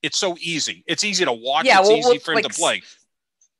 it's so easy. It's easy to watch. Yeah, it's well, easy for him like, to play.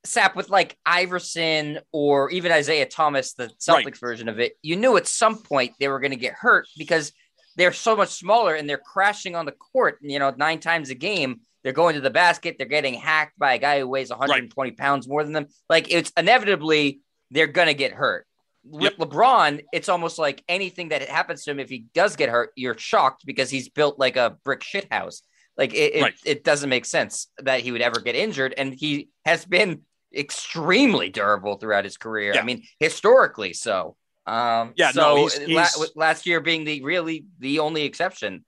Sap with like Iverson or even Isaiah Thomas, the Celtics Right. version of it, you knew at some point they were going to get hurt because they're so much smaller and they're crashing on the court, you know, nine times a game. They're going to the basket. They're getting hacked by a guy who weighs 120 pounds more than them. Like it's inevitably they're going to get hurt. With Yep. LeBron, it's almost like anything that happens to him, if he does get hurt, you're shocked because he's built like a brick shit house. Like it, it, Right. it doesn't make sense that he would ever get injured. And he has been extremely durable throughout his career. I mean, historically so. Um, Yeah, so no, he's- la- he's- with last year being the really the only exception.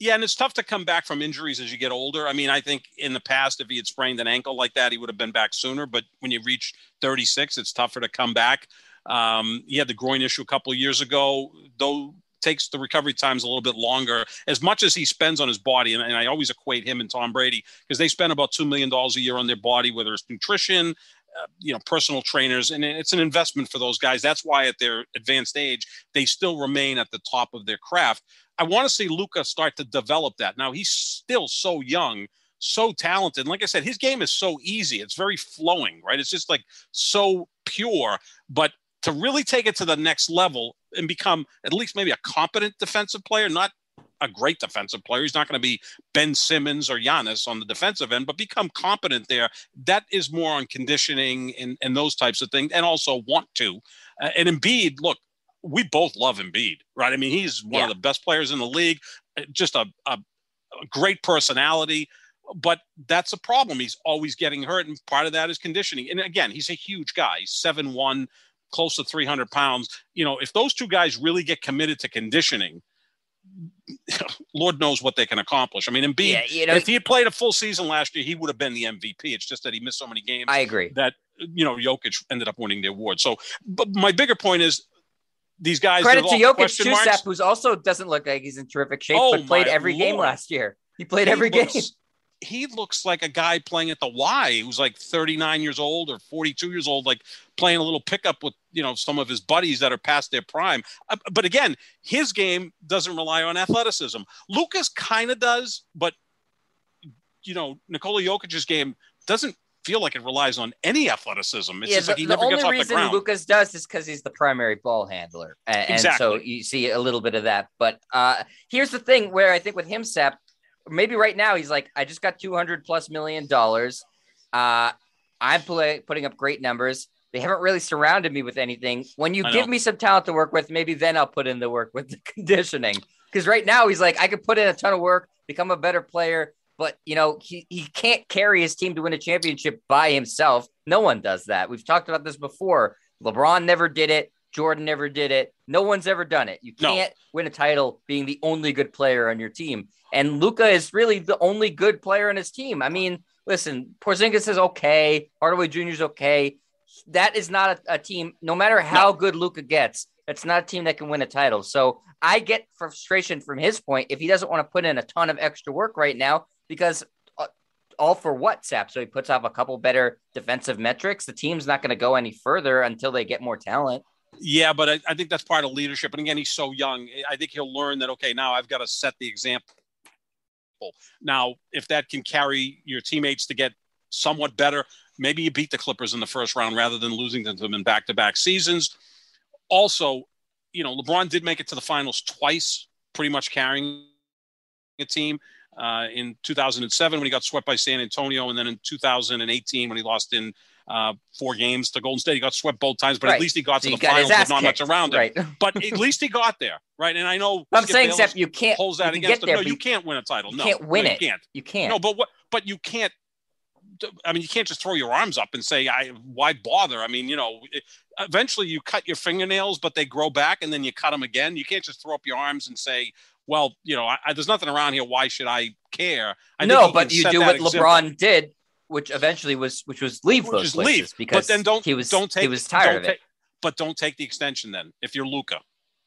Yeah, and it's tough to come back from injuries as you get older. I mean, I think in the past, if he had sprained an ankle like that, he would have been back sooner. But when you reach 36, it's tougher to come back. Um, he had the groin issue a couple of years ago, though takes the recovery times a little bit longer. As much as he spends on his body, and, and I always equate him and Tom Brady because they spend about two million dollars a year on their body, whether it's nutrition, uh, you know, personal trainers, and it's an investment for those guys. That's why at their advanced age, they still remain at the top of their craft. I want to see Luka start to develop that. Now he's still so young, so talented. And like I said, his game is so easy. It's very flowing, right? It's just like so pure. But to really take it to the next level and become at least maybe a competent defensive player, not a great defensive player. He's not going to be Ben Simmons or Giannis on the defensive end, but become competent there. That is more on conditioning and, and those types of things, and also want to. Uh, and Embiid, look, we both love Embiid, right? I mean, he's one Yeah. of the best players in the league, uh, just a, a, a great personality. But that's a problem. He's always getting hurt, and part of that is conditioning. And again, he's a huge guy, seven one, close to three hundred pounds. You know, if those two guys really get committed to conditioning, Lord knows what they can accomplish. I mean, Embiid, Yeah, you know, if he had played a full season last year, he would have been the MVP. It's just that he missed so many games I agree. that you know Jokic ended up winning the award. So, but my bigger point is these guys. Credit to Jokic question too, marks. Sap, who's also doesn't look like he's in terrific shape, Oh, but played every game last year. He played He every game. He looks like a guy playing at the Y who's like 39 years old or 42 years old, like playing a little pickup with you know some of his buddies that are past their prime. Uh, but again, his game doesn't rely on athleticism. Luka's kind of does, but you know Nikola Jokic's game doesn't feel like it relies on any athleticism. It's yeah, just the, like he the never only gets off the reason. Luka's does is because he's the primary ball handler, A- and, so you see a little bit of that. But uh, here's the thing: where I think with him, Sap, maybe right now he's like, I just got two hundred plus million dollars. Uh, I'm play, putting up great numbers. They haven't really surrounded me with anything. When you I give know. me some talent to work with, maybe then I'll put in the work with the conditioning. Because right now he's like, I could put in a ton of work, become a better player, but you know he, he can't carry his team to win a championship by himself. No one does that. We've talked about this before. LeBron never did it. Jordan never did it. No one's ever done it. You can't win a title being the only good player on your team. And Luka is really the only good player on his team. I mean, listen, Porzingis is okay. Hardaway Jr. is okay. That is not a, a team. No matter how no. good Luka gets, it's not a team that can win a title. So I get frustration from his point if he doesn't want to put in a ton of extra work right now because uh, all for what, Sap? So he puts off a couple better defensive metrics. The team's not going to go any further until they get more talent. Yeah, but I, I, think that's part of leadership. And again, he's so young. I think he'll learn that, okay, now I've got to set the example. Now, if that can carry your teammates to get somewhat better, maybe you beat the Clippers in the first round rather than losing to them in back to back seasons. Also, you know, LeBron did make it to the finals twice, pretty much carrying a team. Uh, in 2007 when he got swept by San Antonio, and then in 2018 when he lost in uh, four games to Golden State. He got swept both times, but right. at least he got so to the finals with not much around him. Right. but at least he got there, right? And I know I'm saying, Seth, you can't holds that against him. There, no, you can't win a title. You no, can't win no, it. You can't. You can't. No, but what? But you can't. I mean, you can't just throw your arms up and say, "I why bother?" I mean, you know, eventually you cut your fingernails, but they grow back, and then you cut them again. You can't just throw up your arms and say, well, you know, I, I, there's nothing around here. Why should I care? I no, but you do what example. LeBron did, which eventually was which was leave which those places leave. because but then don't he was don't take he was tired of take, it. But don't take the extension then if you're Luka,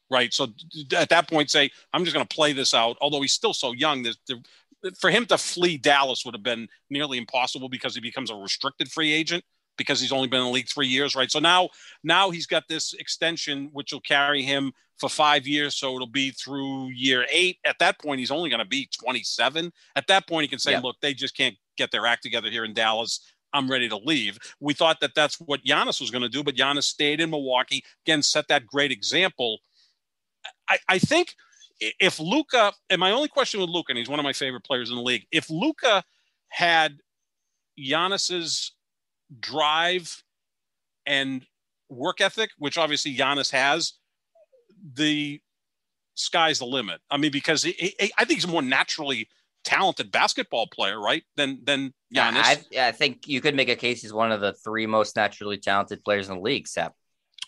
right? So at that point, say I'm just going to play this out. Although he's still so young, for him to flee Dallas would have been nearly impossible because he becomes a restricted free agent because he's only been in the league three years, right? So now, now he's got this extension which will carry him for five years, so it'll be through year eight. At that point, he's only going to be 27. At that point, he can say, yeah. "Look, they just can't get their act together here in Dallas. I'm ready to leave." We thought that that's what Giannis was going to do, but Giannis stayed in Milwaukee again, set that great example. I, I think if Luka, and my only question with Luka, and he's one of my favorite players in the league, if Luka had Giannis's drive and work ethic, which obviously Giannis has, the sky's the limit. I mean, because he, he, I think he's more naturally talented basketball player, right? Than than Giannis. Yeah, I, I, think you could make a case he's one of the three most naturally talented players in the league, Sep.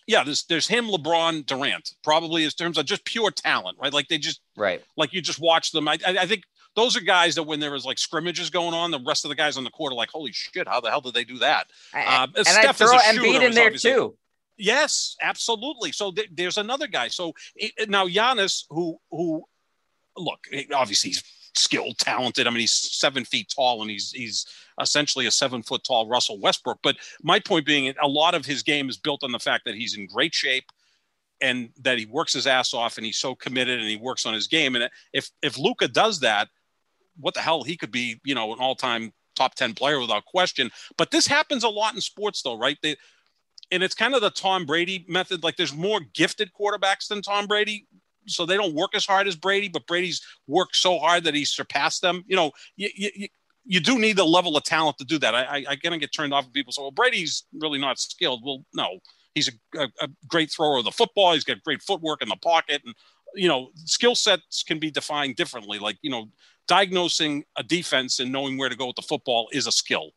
Yeah, there's there's him, LeBron, Durant, probably in terms of just pure talent, right? Like they just right, like you just watch them. I, I think those are guys that when there was like scrimmages going on, the rest of the guys on the court are like, "Holy shit, how the hell did they do that?" Uh, and Steph I throw Embiid in there too. Yes, absolutely. So th- there's another guy. So it, now Giannis, who who, look, obviously he's skilled, talented. I mean, he's seven feet tall, and he's he's essentially a seven foot tall Russell Westbrook. But my point being, a lot of his game is built on the fact that he's in great shape and that he works his ass off, and he's so committed, and he works on his game. And if if Luka does that, what the hell he could be you know an all-time top 10 player without question but this happens a lot in sports though right they, and it's kind of the tom brady method like there's more gifted quarterbacks than tom brady so they don't work as hard as brady but brady's worked so hard that he's surpassed them you know you, you, you do need the level of talent to do that i, I, I gonna get turned off when people say well brady's really not skilled well no he's a, a, a great thrower of the football he's got great footwork in the pocket and you know skill sets can be defined differently like you know diagnosing a defense and knowing where to go with the football is a skill.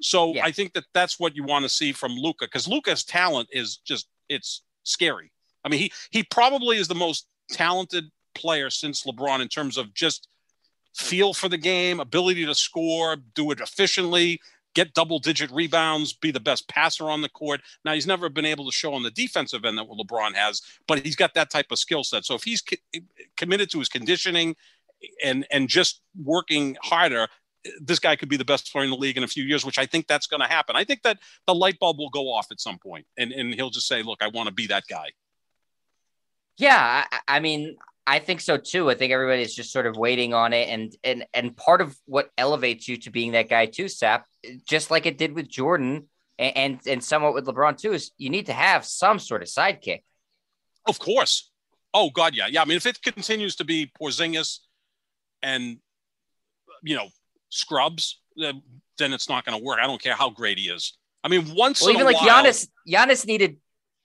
So yeah. I think that that's what you want to see from Luka because Luka's talent is just it's scary. I mean, he he probably is the most talented player since LeBron in terms of just feel for the game, ability to score, do it efficiently, get double digit rebounds, be the best passer on the court. Now, he's never been able to show on the defensive end that LeBron has, but he's got that type of skill set. So if he's co- committed to his conditioning and and just working harder this guy could be the best player in the league in a few years, which I think that's going to happen. I think that the light bulb will go off at some point, and and he'll just say, "Look, I want to be that guy." Yeah, I, I, mean, I think so too. I think everybody's just sort of waiting on it, and and and part of what elevates you to being that guy too, Sap, just like it did with Jordan, and and, and somewhat with LeBron too, is you need to have some sort of sidekick. Of course. Oh God, yeah, yeah. I mean, if it continues to be Porzingis and you know scrubs, then it's not going to work. I don't care how great he is. I mean, once well, even like while, Giannis, Giannis needed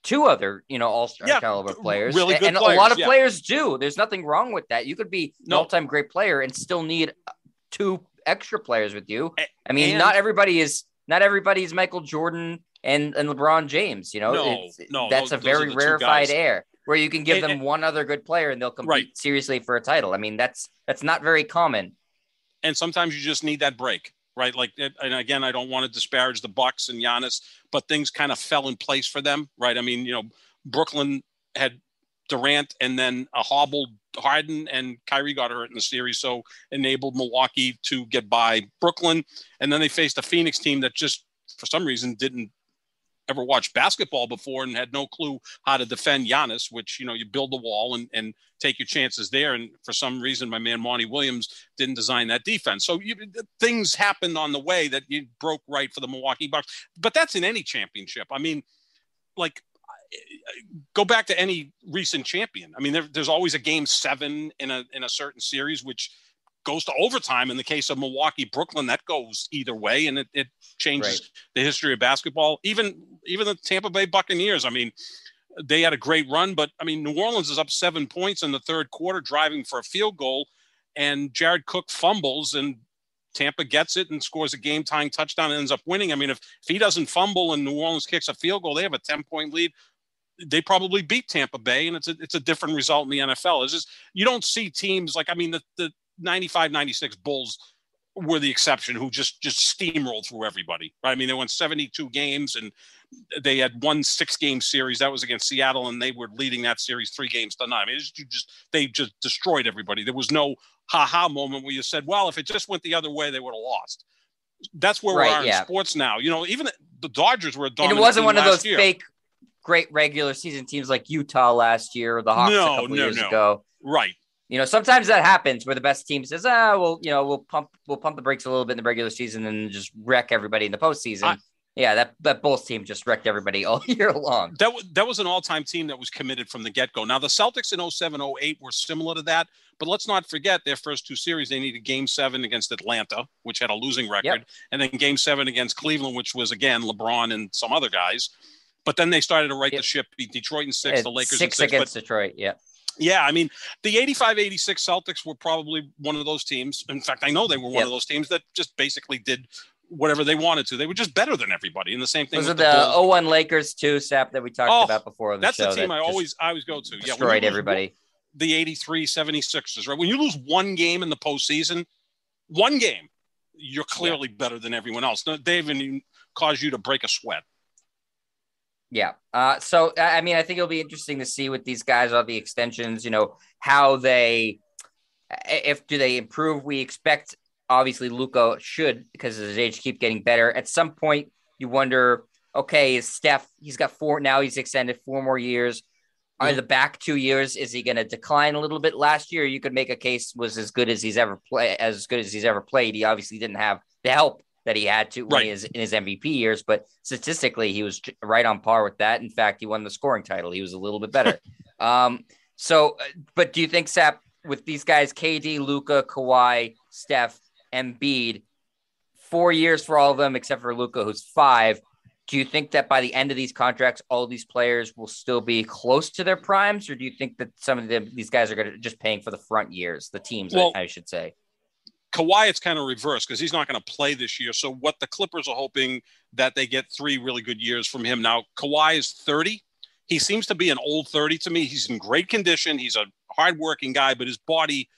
two other you know all star yeah, caliber players, really good and, players, a lot of yeah. players do. There's nothing wrong with that. You could be an all time great player and still need uh, two extra players with you. I mean, and, not everybody is not everybody is Michael Jordan and and LeBron James. You know, no, no, that's those, a very rarefied air where you can give and, them one other good player and they'll compete right. seriously for a title. I mean, that's that's not very common. And sometimes you just need that break. Right? Like, and again, I don't want to disparage the Bucks and Giannis, but things kind of fell in place for them, right? I mean, you know, Brooklyn had Durant and then a hobbled Harden and Kyrie got hurt in the series, so enabled Milwaukee to get by Brooklyn. And then they faced a Phoenix team that just, for some reason, didn't ever watched basketball before and had no clue how to defend Giannis, which, you know, you build the wall and, and take your chances there. And for some reason, my man Monty Williams didn't design that defense. So you, things happened on the way that you broke right for the Milwaukee Bucks. But that's in any championship. I mean, like, go back to any recent champion. I mean, there, there's always a game seven in a in a certain series, which goes to overtime. In the case of Milwaukee, Brooklyn, that goes either way, and it, it changes right. the history of basketball. Even even the Tampa Bay Buccaneers. I mean, they had a great run, but I mean, New Orleans is up seven points in the third quarter, driving for a field goal, and Jared Cook fumbles, and Tampa gets it and scores a game tying touchdown and ends up winning. I mean, if, if he doesn't fumble and New Orleans kicks a field goal, they have a 10 point lead. They probably beat Tampa Bay, and it's a, it's a different result in the NFL. It's just you don't see teams like I mean the, the 95, 96 Bulls were the exception who just just steamrolled through everybody. Right? I mean, they won 72 games and they had one six game series that was against Seattle, and they were leading that series three games to none. I mean, just, just they just destroyed everybody. There was no ha ha moment where you said, "Well, if it just went the other way, they would have lost." That's where right, we are yeah. in sports now. You know, even the Dodgers were a dominant. And it wasn't one of those year. fake great regular season teams like Utah last year or the Hawks no, a couple no, years no. ago. Right. You know, sometimes that happens where the best team says, "Ah, well, you know, we'll pump we'll pump the brakes a little bit in the regular season and just wreck everybody in the postseason." I, yeah, that that Bulls team just wrecked everybody all year long. That that was an all-time team that was committed from the get-go. Now the Celtics in 07-08 were similar to that, but let's not forget their first two series they needed game 7 against Atlanta, which had a losing record, yep. and then game 7 against Cleveland, which was again LeBron and some other guys. But then they started to right yep. the ship, beat Detroit in 6, the Lakers 6 in 6 against but, Detroit, yeah. Yeah, I mean, the 85 86 Celtics were probably one of those teams. In fact, I know they were one yep. of those teams that just basically did whatever they wanted to. They were just better than everybody. And the same thing was it the, the 01 Lakers too, Sap, that we talked oh, about before. The that's the team I always I always go to. Destroyed yeah, everybody. The 83 76ers, right? When you lose one game in the postseason, one game, you're clearly yeah. better than everyone else. They even cause you to break a sweat. Yeah. Uh, so, I mean, I think it'll be interesting to see with these guys all the extensions, you know, how they, if do they improve? We expect, obviously, Luka should because his age keep getting better. At some point, you wonder, okay, is Steph, he's got four, now he's extended four more years. Are the back two years, is he going to decline a little bit? Last year, you could make a case was as good as he's ever played, as good as he's ever played. He obviously didn't have the help that he had to right. in his in his MVP years, but statistically he was right on par with that. In fact, he won the scoring title. He was a little bit better. um, so, uh, but do you think Sap with these guys, KD, Luka, Kawhi, Steph, Embiid, four years for all of them except for Luka, who's five? Do you think that by the end of these contracts, all these players will still be close to their primes, or do you think that some of them, these guys are going to just paying for the front years, the teams, well, I, I should say? Kawhi, it's kind of reversed because he's not going to play this year. So what the Clippers are hoping that they get three really good years from him. Now Kawhi is 30. He seems to be an old 30 to me. He's in great condition. He's a hardworking guy, but his body,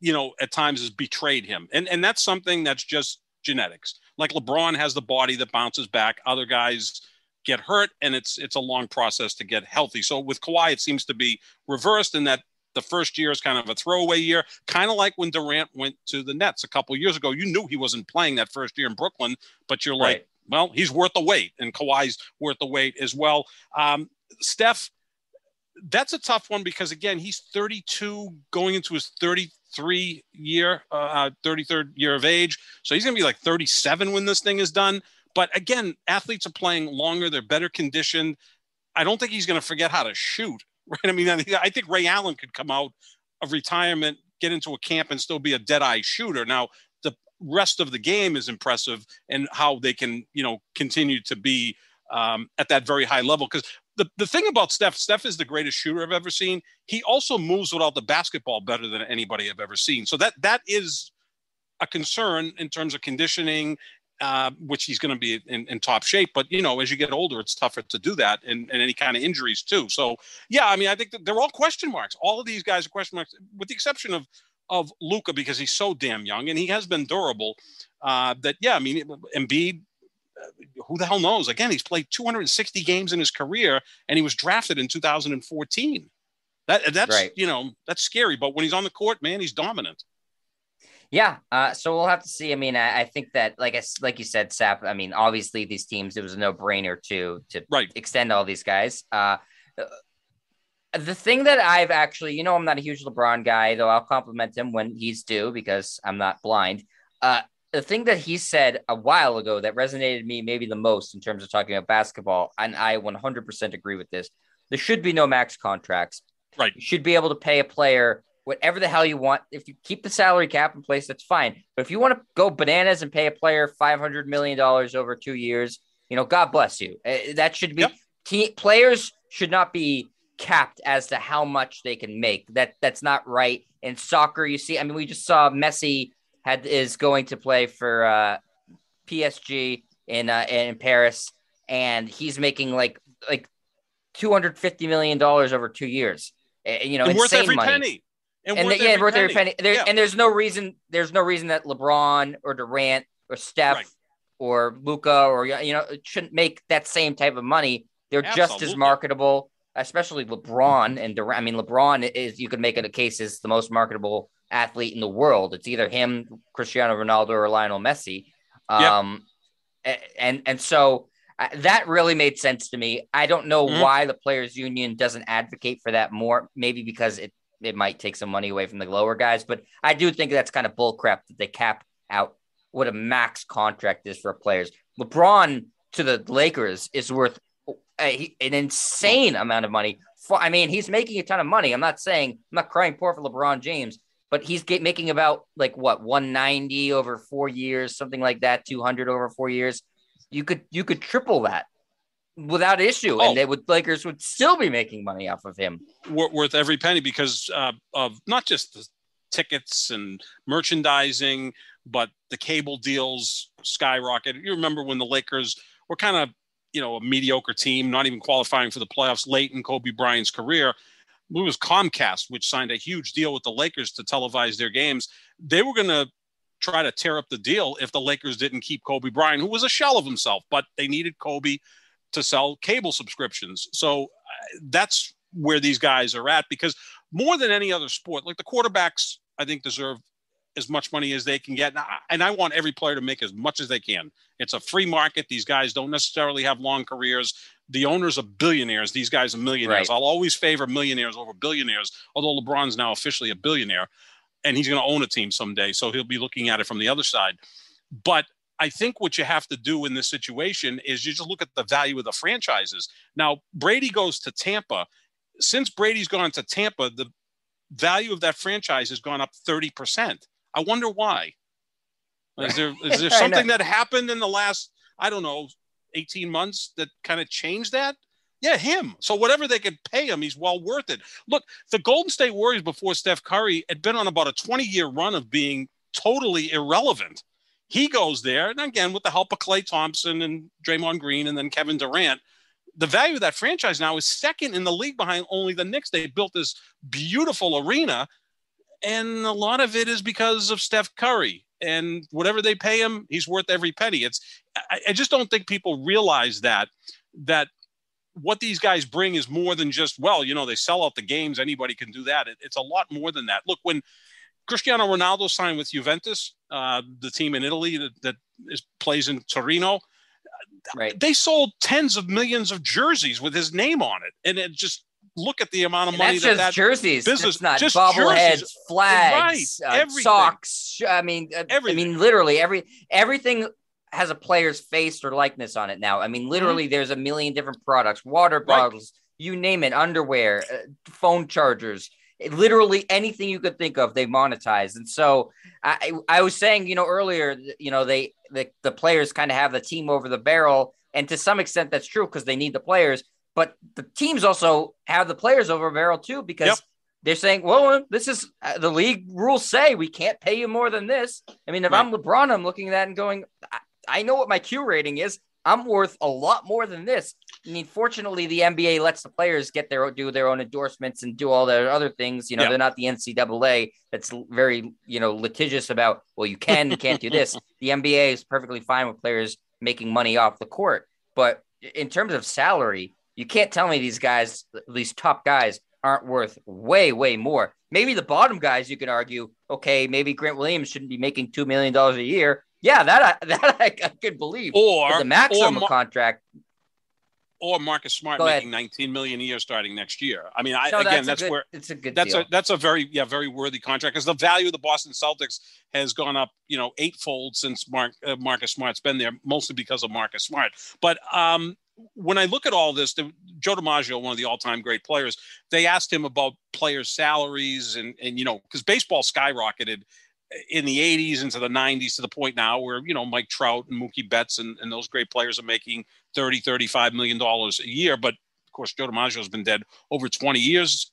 you know, at times has betrayed him. And and that's something that's just genetics. Like LeBron has the body that bounces back. Other guys get hurt, and it's it's a long process to get healthy. So with Kawhi, it seems to be reversed in that the first year is kind of a throwaway year, kind of like when Durant went to the Nets a couple years ago. You knew he wasn't playing that first year in Brooklyn, but you're like, well, he's worth the wait, and Kawhi's worth the wait as well. Um, Steph, that's a tough one because again, he's 32, going into his 33 year, uh, 33rd year of age, so he's going to be like 37 when this thing is done. But again, athletes are playing longer; they're better conditioned. I don't think he's going to forget how to shoot right? I mean, I think Ray Allen could come out of retirement, get into a camp, and still be a dead eye shooter. Now, the rest of the game is impressive, and how they can, you know, continue to be um, at that very high level. Because the, the thing about Steph, Steph is the greatest shooter I've ever seen. He also moves without the basketball better than anybody I've ever seen. So that that is a concern in terms of conditioning uh, which he's going to be in, in, top shape. But you know, as you get older, it's tougher to do that, and, and any kind of injuries too. So yeah, I mean, I think they're all question marks. All of these guys are question marks, with the exception of of Luka because he's so damn young and he has been durable. Uh, that yeah, I mean, Embiid who the hell knows? Again, he's played 260 games in his career, and he was drafted in 2014. That that's right. you know that's scary. But when he's on the court, man, he's dominant. Yeah, uh, so we'll have to see. I mean, I, I, think that, like I, like you said, Sap. I mean, obviously these teams, it was a no brainer to to right. extend all these guys. Uh, the thing that I've actually, you know, I'm not a huge LeBron guy, though I'll compliment him when he's due because I'm not blind. Uh, the thing that he said a while ago that resonated me maybe the most in terms of talking about basketball, and I 100% agree with this. There should be no max contracts. Right. You should be able to pay a player whatever the hell you want. If you keep the salary cap in place, that's fine. But if you want to go bananas and pay a player $500 million over two years, you know, God bless you. Uh, that should be yep. players should not be capped as to how much they can make. That that's not right. In soccer, you see, I mean, we just saw Messi had is going to play for uh, PSG in uh, in Paris, and he's making like like two hundred fifty million dollars over two years. Uh, you know, worth every money. penny. And, and the, yeah, worth every penny. There, yeah. And there's no reason. There's no reason that LeBron or Durant or Steph right. or Luka or you know shouldn't make that same type of money. They're Absolutely. just as marketable, especially LeBron and Durant. I mean, LeBron is you could make it a case is the most marketable athlete in the world. It's either him, Cristiano Ronaldo, or Lionel Messi. Um, yep. and and so uh, that really made sense to me. I don't know mm-hmm. why the players' union doesn't advocate for that more. Maybe because it it might take some money away from the lower guys, but I do think that's kind of bullcrap that they cap out what a max contract is for players. LeBron to the Lakers is worth a, an insane amount of money. I mean, he's making a ton of money. I'm not saying I'm not crying poor for LeBron James, but he's get, making about like what 190 over four years, something like that, 200 over four years. You could you could triple that without issue, oh. and they would Lakers would still be making money off of him. Worth every penny because uh, of not just the tickets and merchandising, but the cable deals skyrocket. You remember when the Lakers were kind of you know a mediocre team, not even qualifying for the playoffs late in Kobe Bryant's career it was Comcast, which signed a huge deal with the Lakers to televise their games. They were going to try to tear up the deal if the Lakers didn't keep Kobe Bryant, who was a shell of himself, but they needed Kobe to sell cable subscriptions. So uh, that's where these guys are at because more than any other sport, like the quarterbacks, I think deserve as much money as they can get. And I, and I, want every player to make as much as they can. It's a free market. These guys don't necessarily have long careers. The owners are billionaires. These guys are millionaires. Right. I'll always favor millionaires over billionaires, although LeBron's now officially a billionaire and he's going to own a team someday. So he'll be looking at it from the other side. But I think what you have to do in this situation is you just look at the value of the franchises. Now, Brady goes to Tampa. Since Brady's gone to Tampa, the value of that franchise has gone up 30%. I wonder why. Is there is there something that happened in the last I don't know 18 months that kind of changed that? Yeah, him. So whatever they could pay him, he's well worth it. Look, the Golden State Warriors before Steph Curry had been on about a 20 year run of being totally irrelevant. He goes there, and again with the help of Klay Thompson and Draymond Green, and then Kevin Durant. The value of that franchise now is second in the league behind only the Knicks. They built this beautiful arena and a lot of it is because of Steph Curry. And whatever they pay him, he's worth every penny. It's I, I just don't think people realize that that what these guys bring is more than just well, you know, they sell out the games. Anybody can do that. It, it's a lot more than that. Look, when Cristiano Ronaldo signed with Juventus, uh, the team in Italy that, that is, plays in Torino, right. they sold tens of millions of jerseys with his name on it, and it just look at the amount of and money that's that just that jerseys. Business, it's not just bobbleheads, jerseys. flags, right. uh, socks. I mean, uh, everything. I mean, literally every everything has a player's face or likeness on it now. I mean, literally, mm-hmm. there's a million different products, water bottles, right. you name it, underwear, uh, phone chargers. Literally anything you could think of, they monetize. And so I, I was saying, you know, earlier, you know, they the, the players kind of have the team over the barrel. And to some extent, that's true because they need the players. But the teams also have the players over barrel too because yep. they're saying, well, this is uh, the league rules say we can't pay you more than this. I mean, if right. I'm LeBron, I'm looking at that and going, I, I know what my Q rating is. I'm worth a lot more than this. I mean, fortunately, the NBA lets the players get their do their own endorsements and do all their other things. You know, yeah. they're not the NCAA that's very you know litigious about well, you can can't do this. The NBA is perfectly fine with players making money off the court, but in terms of salary, you can't tell me these guys, these top guys, aren't worth way way more. Maybe the bottom guys, you can argue, okay, maybe Grant Williams shouldn't be making two million dollars a year. Yeah, that I, that I, I could believe. Or the maximum or, contract or Marcus Smart making 19 million a year starting next year. I mean, I, no, again, that's, that's good, where it's a good. That's deal. a that's a very yeah very worthy contract because the value of the Boston Celtics has gone up you know eightfold since Mark uh, Marcus Smart's been there, mostly because of Marcus Smart. But um, when I look at all this, the, Joe DiMaggio, one of the all-time great players, they asked him about players' salaries and and you know because baseball skyrocketed in the 80s into the 90s to the point now where you know Mike Trout and Mookie Betts and, and those great players are making 30 35 million dollars a year but of course Joe DiMaggio has been dead over 20 years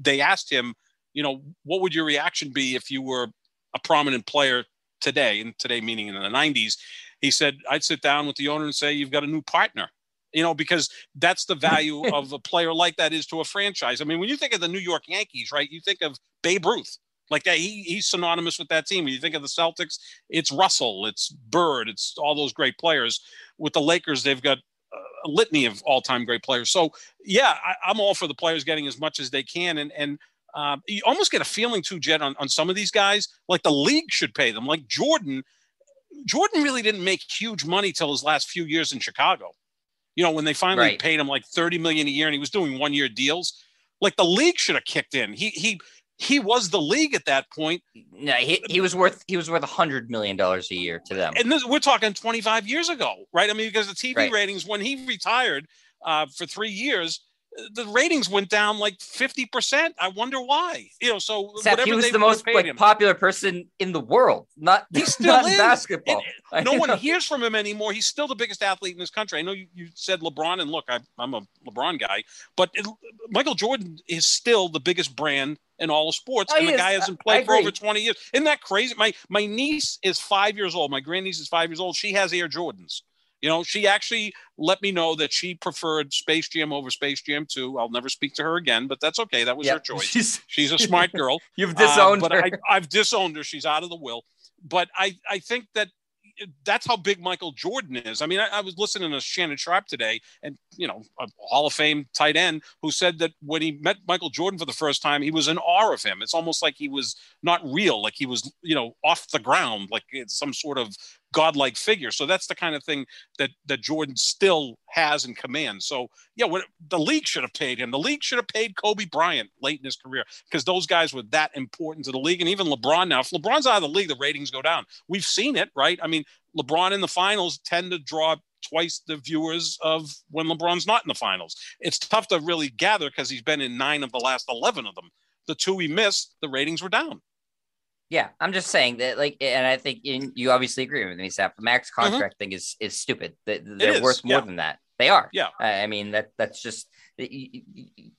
they asked him you know what would your reaction be if you were a prominent player today and today meaning in the 90s he said I'd sit down with the owner and say you've got a new partner you know, because that's the value of a player like that is to a franchise. I mean, when you think of the New York Yankees, right, you think of Babe Ruth. Like that, he, he's synonymous with that team. When you think of the Celtics, it's Russell, it's Bird, it's all those great players. With the Lakers, they've got a litany of all-time great players. So yeah, I, am all for the players getting as much as they can, and and um, you almost get a feeling too, Jet, on, on some of these guys, like the league should pay them. Like Jordan, Jordan really didn't make huge money till his last few years in Chicago. You know, when they finally right. paid him like 30 million a year and he was doing one-year deals, like the league should have kicked in. He he he was the league at that point. No, he, he was worth he was worth a hundred million dollars a year to them. And this, we're talking 25 years ago, right? I mean, because the TV right. ratings when he retired uh, for three years, the ratings went down like 50%. I wonder why. You know, so Seth, he was the most like him, popular person in the world, not, he still not basketball. no one hears from him anymore. He's still the biggest athlete in this country. I know you, you said LeBron, and look, I, am a LeBron guy, but it, Michael Jordan is still the biggest brand in all of sports, oh, and the is. guy hasn't played for over 20 years. Isn't that crazy? My my niece is five years old. My grandniece is five years old. She has Air Jordans. You know, she actually let me know that she preferred Space Jam over Space Jam 2. I'll never speak to her again, but that's okay. That was yep. her choice. She's, She's a smart girl. You've disowned uh, but her. I, I've disowned her. She's out of the will. But I, I think that that's how big Michael Jordan is. I mean, I, I, was listening to Shannon Sharpe today, and you know, a Hall of Fame tight end who said that when he met Michael Jordan for the first time, he was in awe of him. It's almost like he was not real, like he was, you know, off the ground, like it's some sort of godlike figure. So that's the kind of thing that that Jordan still has in command. So yeah, what the league should have paid him. The league should have paid Kobe Bryant late in his career because those guys were that important to the league. And even LeBron now, if LeBron's out of the league, the ratings go down. We've seen it, right? I mean, LeBron in the finals tend to draw twice the viewers of when LeBron's not in the finals. It's tough to really gather because he's been in nine of the last 11 of them. The two he missed, the ratings were down. Yeah, I'm just saying that, like, and I think in, you obviously agree with me, Sap. The max mm-hmm. contract mm-hmm. thing is is stupid. They're worth more yeah. than that. They are. Yeah. I mean that that's just the,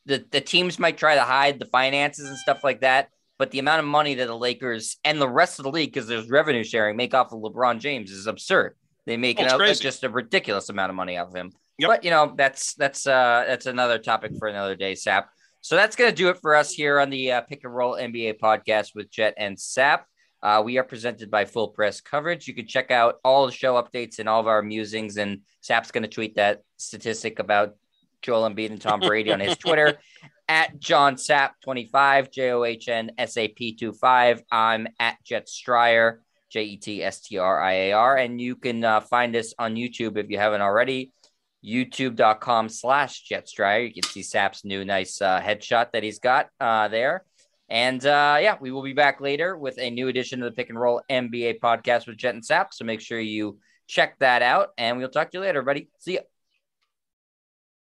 the the teams might try to hide the finances and stuff like that, but the amount of money that the Lakers and the rest of the league, because there's revenue sharing, make off of LeBron James is absurd. They make oh, an, just a ridiculous amount of money off of him. Yep. But you know that's that's uh that's another topic for another day, Sap. So that's going to do it for us here on the uh, Pick and Roll NBA podcast with Jet and Sap. Uh, we are presented by Full Press Coverage. You can check out all the show updates and all of our musings. And Sap's going to tweet that statistic about Joel Embiid and Tom Brady on his Twitter at John Sap 25, J O H N S A P 25. I'm at Jet Striar, J E T S T R I A R. And you can uh, find us on YouTube if you haven't already youtube.com slash jetstriar. You can see Sap's new nice uh, headshot that he's got uh, there. And uh, yeah, we will be back later with a new edition of the Pick and Roll NBA podcast with Jet and Sap. So make sure you check that out. And we'll talk to you later, buddy. See ya.